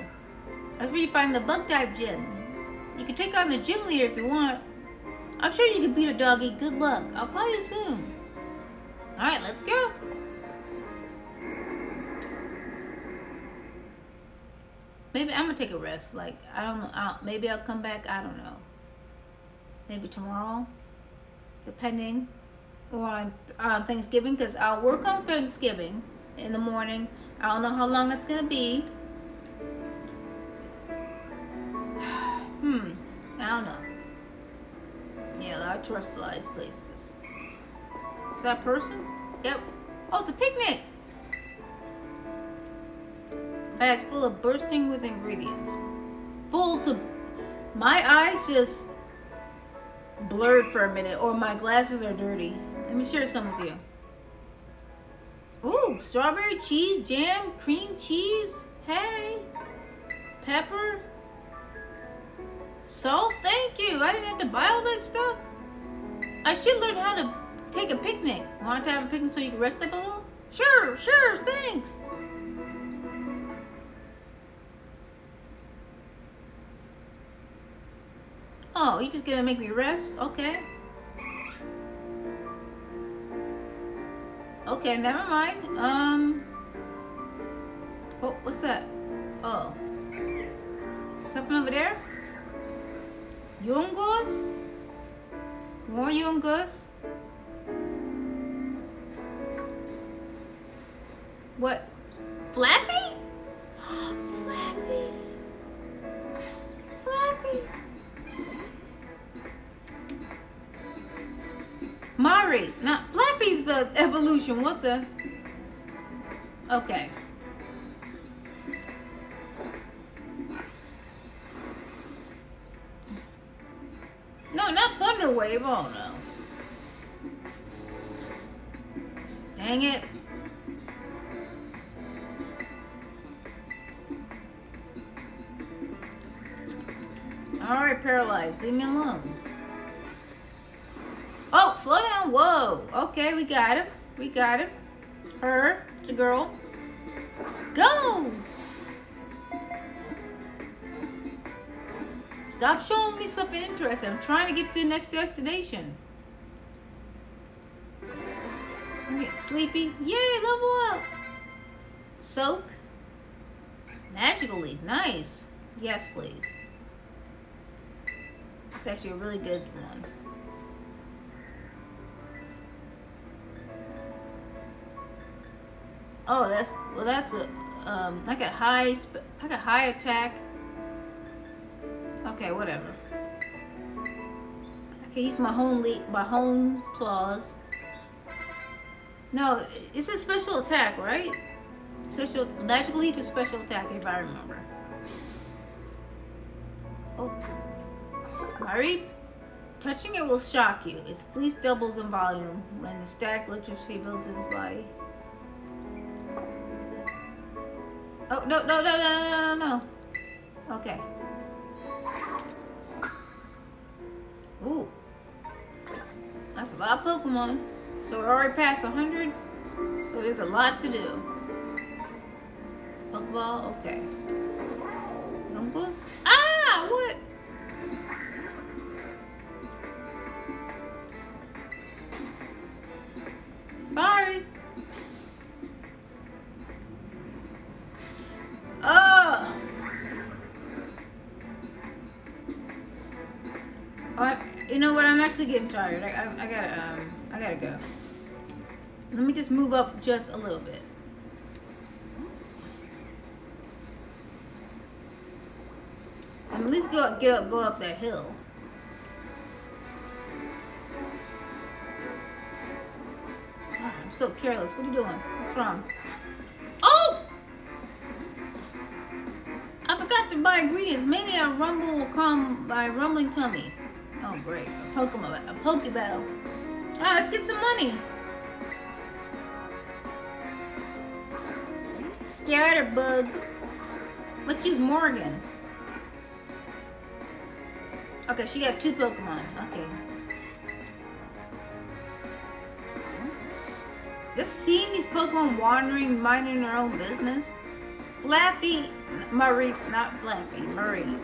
That's where you find the bug dive gym. You can take on the gym leader if you want. I'm sure you can beat a doggy. Good luck. I'll call you soon. Alright, let's go. Maybe I'm gonna take a rest. Like, I don't know. I'll, maybe I'll come back. I don't know. Maybe tomorrow. Depending. On, on Thanksgiving. Because I'll work on Thanksgiving in the morning. I don't know how long that's gonna be. hmm. I don't know. Yeah, a lot of Terastallized places. Is that person? Yep. Oh, it's a picnic! Bags full of bursting with ingredients. Full to... My eyes just blurred for a minute, or my glasses are dirty. Let me share some with you. Ooh, strawberry cheese, jam, cream cheese. Hey. Pepper. Salt, thank you. I didn't have to buy all that stuff. I should learn how to take a picnic. Want to have a picnic so you can rest up a little? Sure, sure, thanks. Oh, you just gonna make me rest? Okay. Okay, never mind. Um. Oh, what's that? Oh. Something over there? Yungoos? More Yungoos? What? Flappy? Flappy. Flappy. Mari. Not Flappy's the evolution. What the? Okay. No, not Thunder Wave. Oh no. Dang it. Alright, paralyzed. Leave me alone. Oh, slow down. Whoa. Okay, we got him. We got him. Her. It's a girl. Go! Stop showing me something interesting. I'm trying to get to the next destination. I'm getting sleepy. Yay, level up. Soak. Magically. Nice. Yes, please. It's actually a really good one. Oh, that's well. That's a um. I got high. I got high attack. Okay, whatever. I can use my home lead, my home's claws. No, it's a special attack, right? Special magic leaf is special attack if I remember. Oh, Mari, Touching it will shock you. Its fleece doubles in volume when the static electricity builds in his body. No, no, no, no, no, no, no. Okay. Ooh. That's a lot of Pokemon. So we're already past 100. So there's a lot to do. Pokeball, okay. Uncles? Getting tired. I, I, I gotta, um, I gotta go. Let me just move up just a little bit. At least go up, get up, go up that hill. Oh, I'm so careless. What are you doing? What's wrong? Oh! I forgot to buy ingredients. Maybe a rumble will come by rumbling tummy. Oh, great. A Pokemon, a Pokeball. Ah, let's get some money. Scatterbug. Let's use Morgan. Okay, she got two Pokemon. Okay. Just seeing these Pokemon wandering, minding their own business. Flappy, Marie, not Flappy, Marie.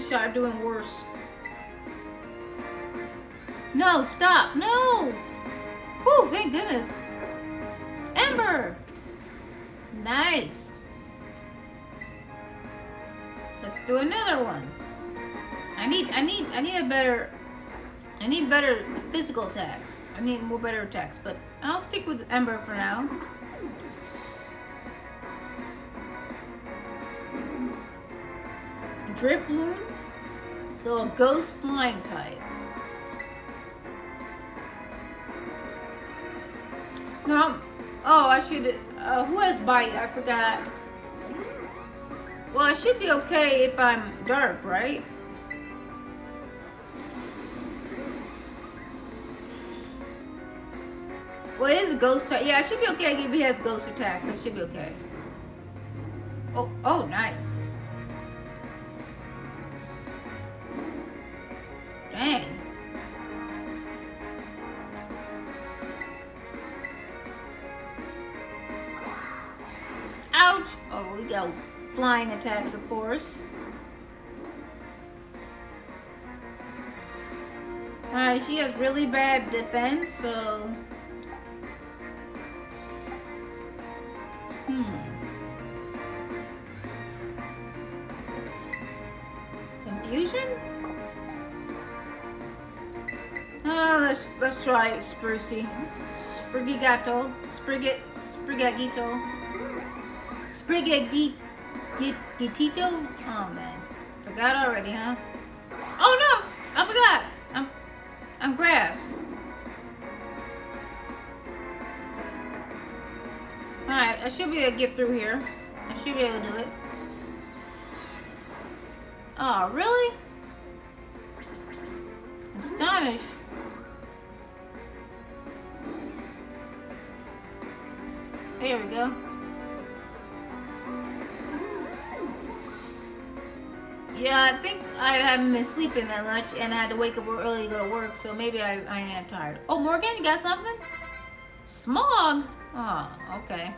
String shot doing worse. No, stop, no! Whew, thank goodness. Ember! Nice. Let's do another one. I need, I need, I need a better, I need better physical attacks. I need more better attacks, but I'll stick with Ember for now. Drifloon, so a ghost flying type. No, oh, I should, uh, who has bite? I forgot. Well, I should be okay if I'm dark, right? Well, it is a ghost type. Yeah, I should be okay if he has ghost attacks. I should be okay. Oh, oh, nice. Ouch! Oh, we got flying attacks, of course. Alright, she has really bad defense, so... Hmm. Confusion? Let's let's try Sprucey. Sprigigato. Sprigit. Sprigagito. Sprigagito. Oh man. Forgot already, huh? Oh no! I forgot! I'm I'm grass. Alright, I should be able to get through here. I should be able to do it. Oh, really? Astonish. Haven't been sleeping that much and I had to wake up early to go to work, so maybe I, I am tired. Oh, Morgan, you got something? Smog? Oh, okay.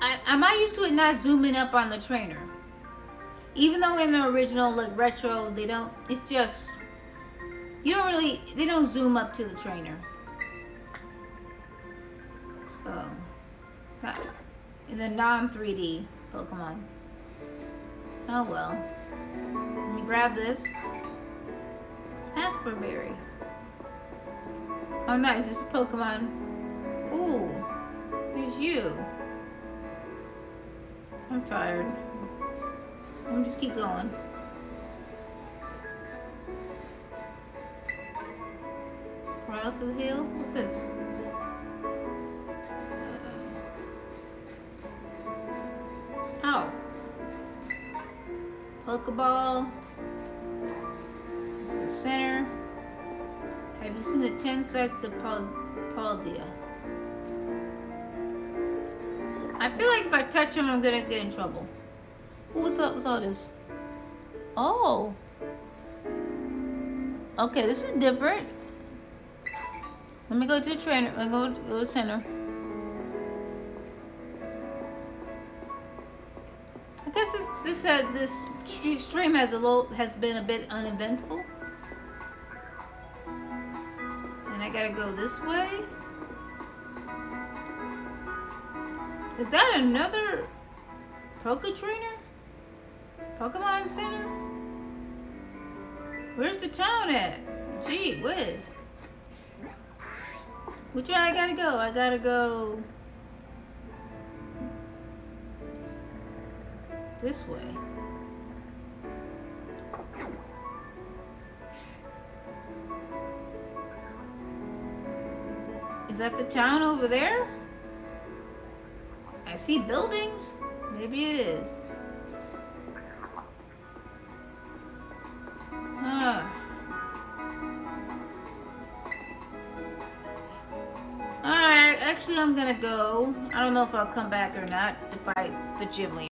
I, am I used to it not zooming up on the trainer? Even though in the original, like retro, they don't, it's just, you don't really, they don't zoom up to the trainer. So, in the non 3D Pokemon. Oh well. Let me grab this. Aspear Berry. Oh nice, it's a Pokemon. Ooh, there's you. I'm tired. Let me just keep going. Paralysis heal? What's this? Pokeball. Is the center. Have you seen the 10 sights of Paldea? I feel like if I touch him, I'm gonna get in trouble. Ooh, what's up? What's all this? Oh. Okay, this is different. Let me go to the trainer. Let me go to the center. Guess this this had this stream has a little has been a bit uneventful. And I gotta go this way. Is that another Poke Trainer? Pokemon Center? Where's the town at? Gee whiz. Which way I gotta go? I gotta go this way. Is that the town over there? I see buildings. Maybe it is. Huh. Alright, actually I'm gonna go. I don't know if I'll come back or not to fight the gym leader.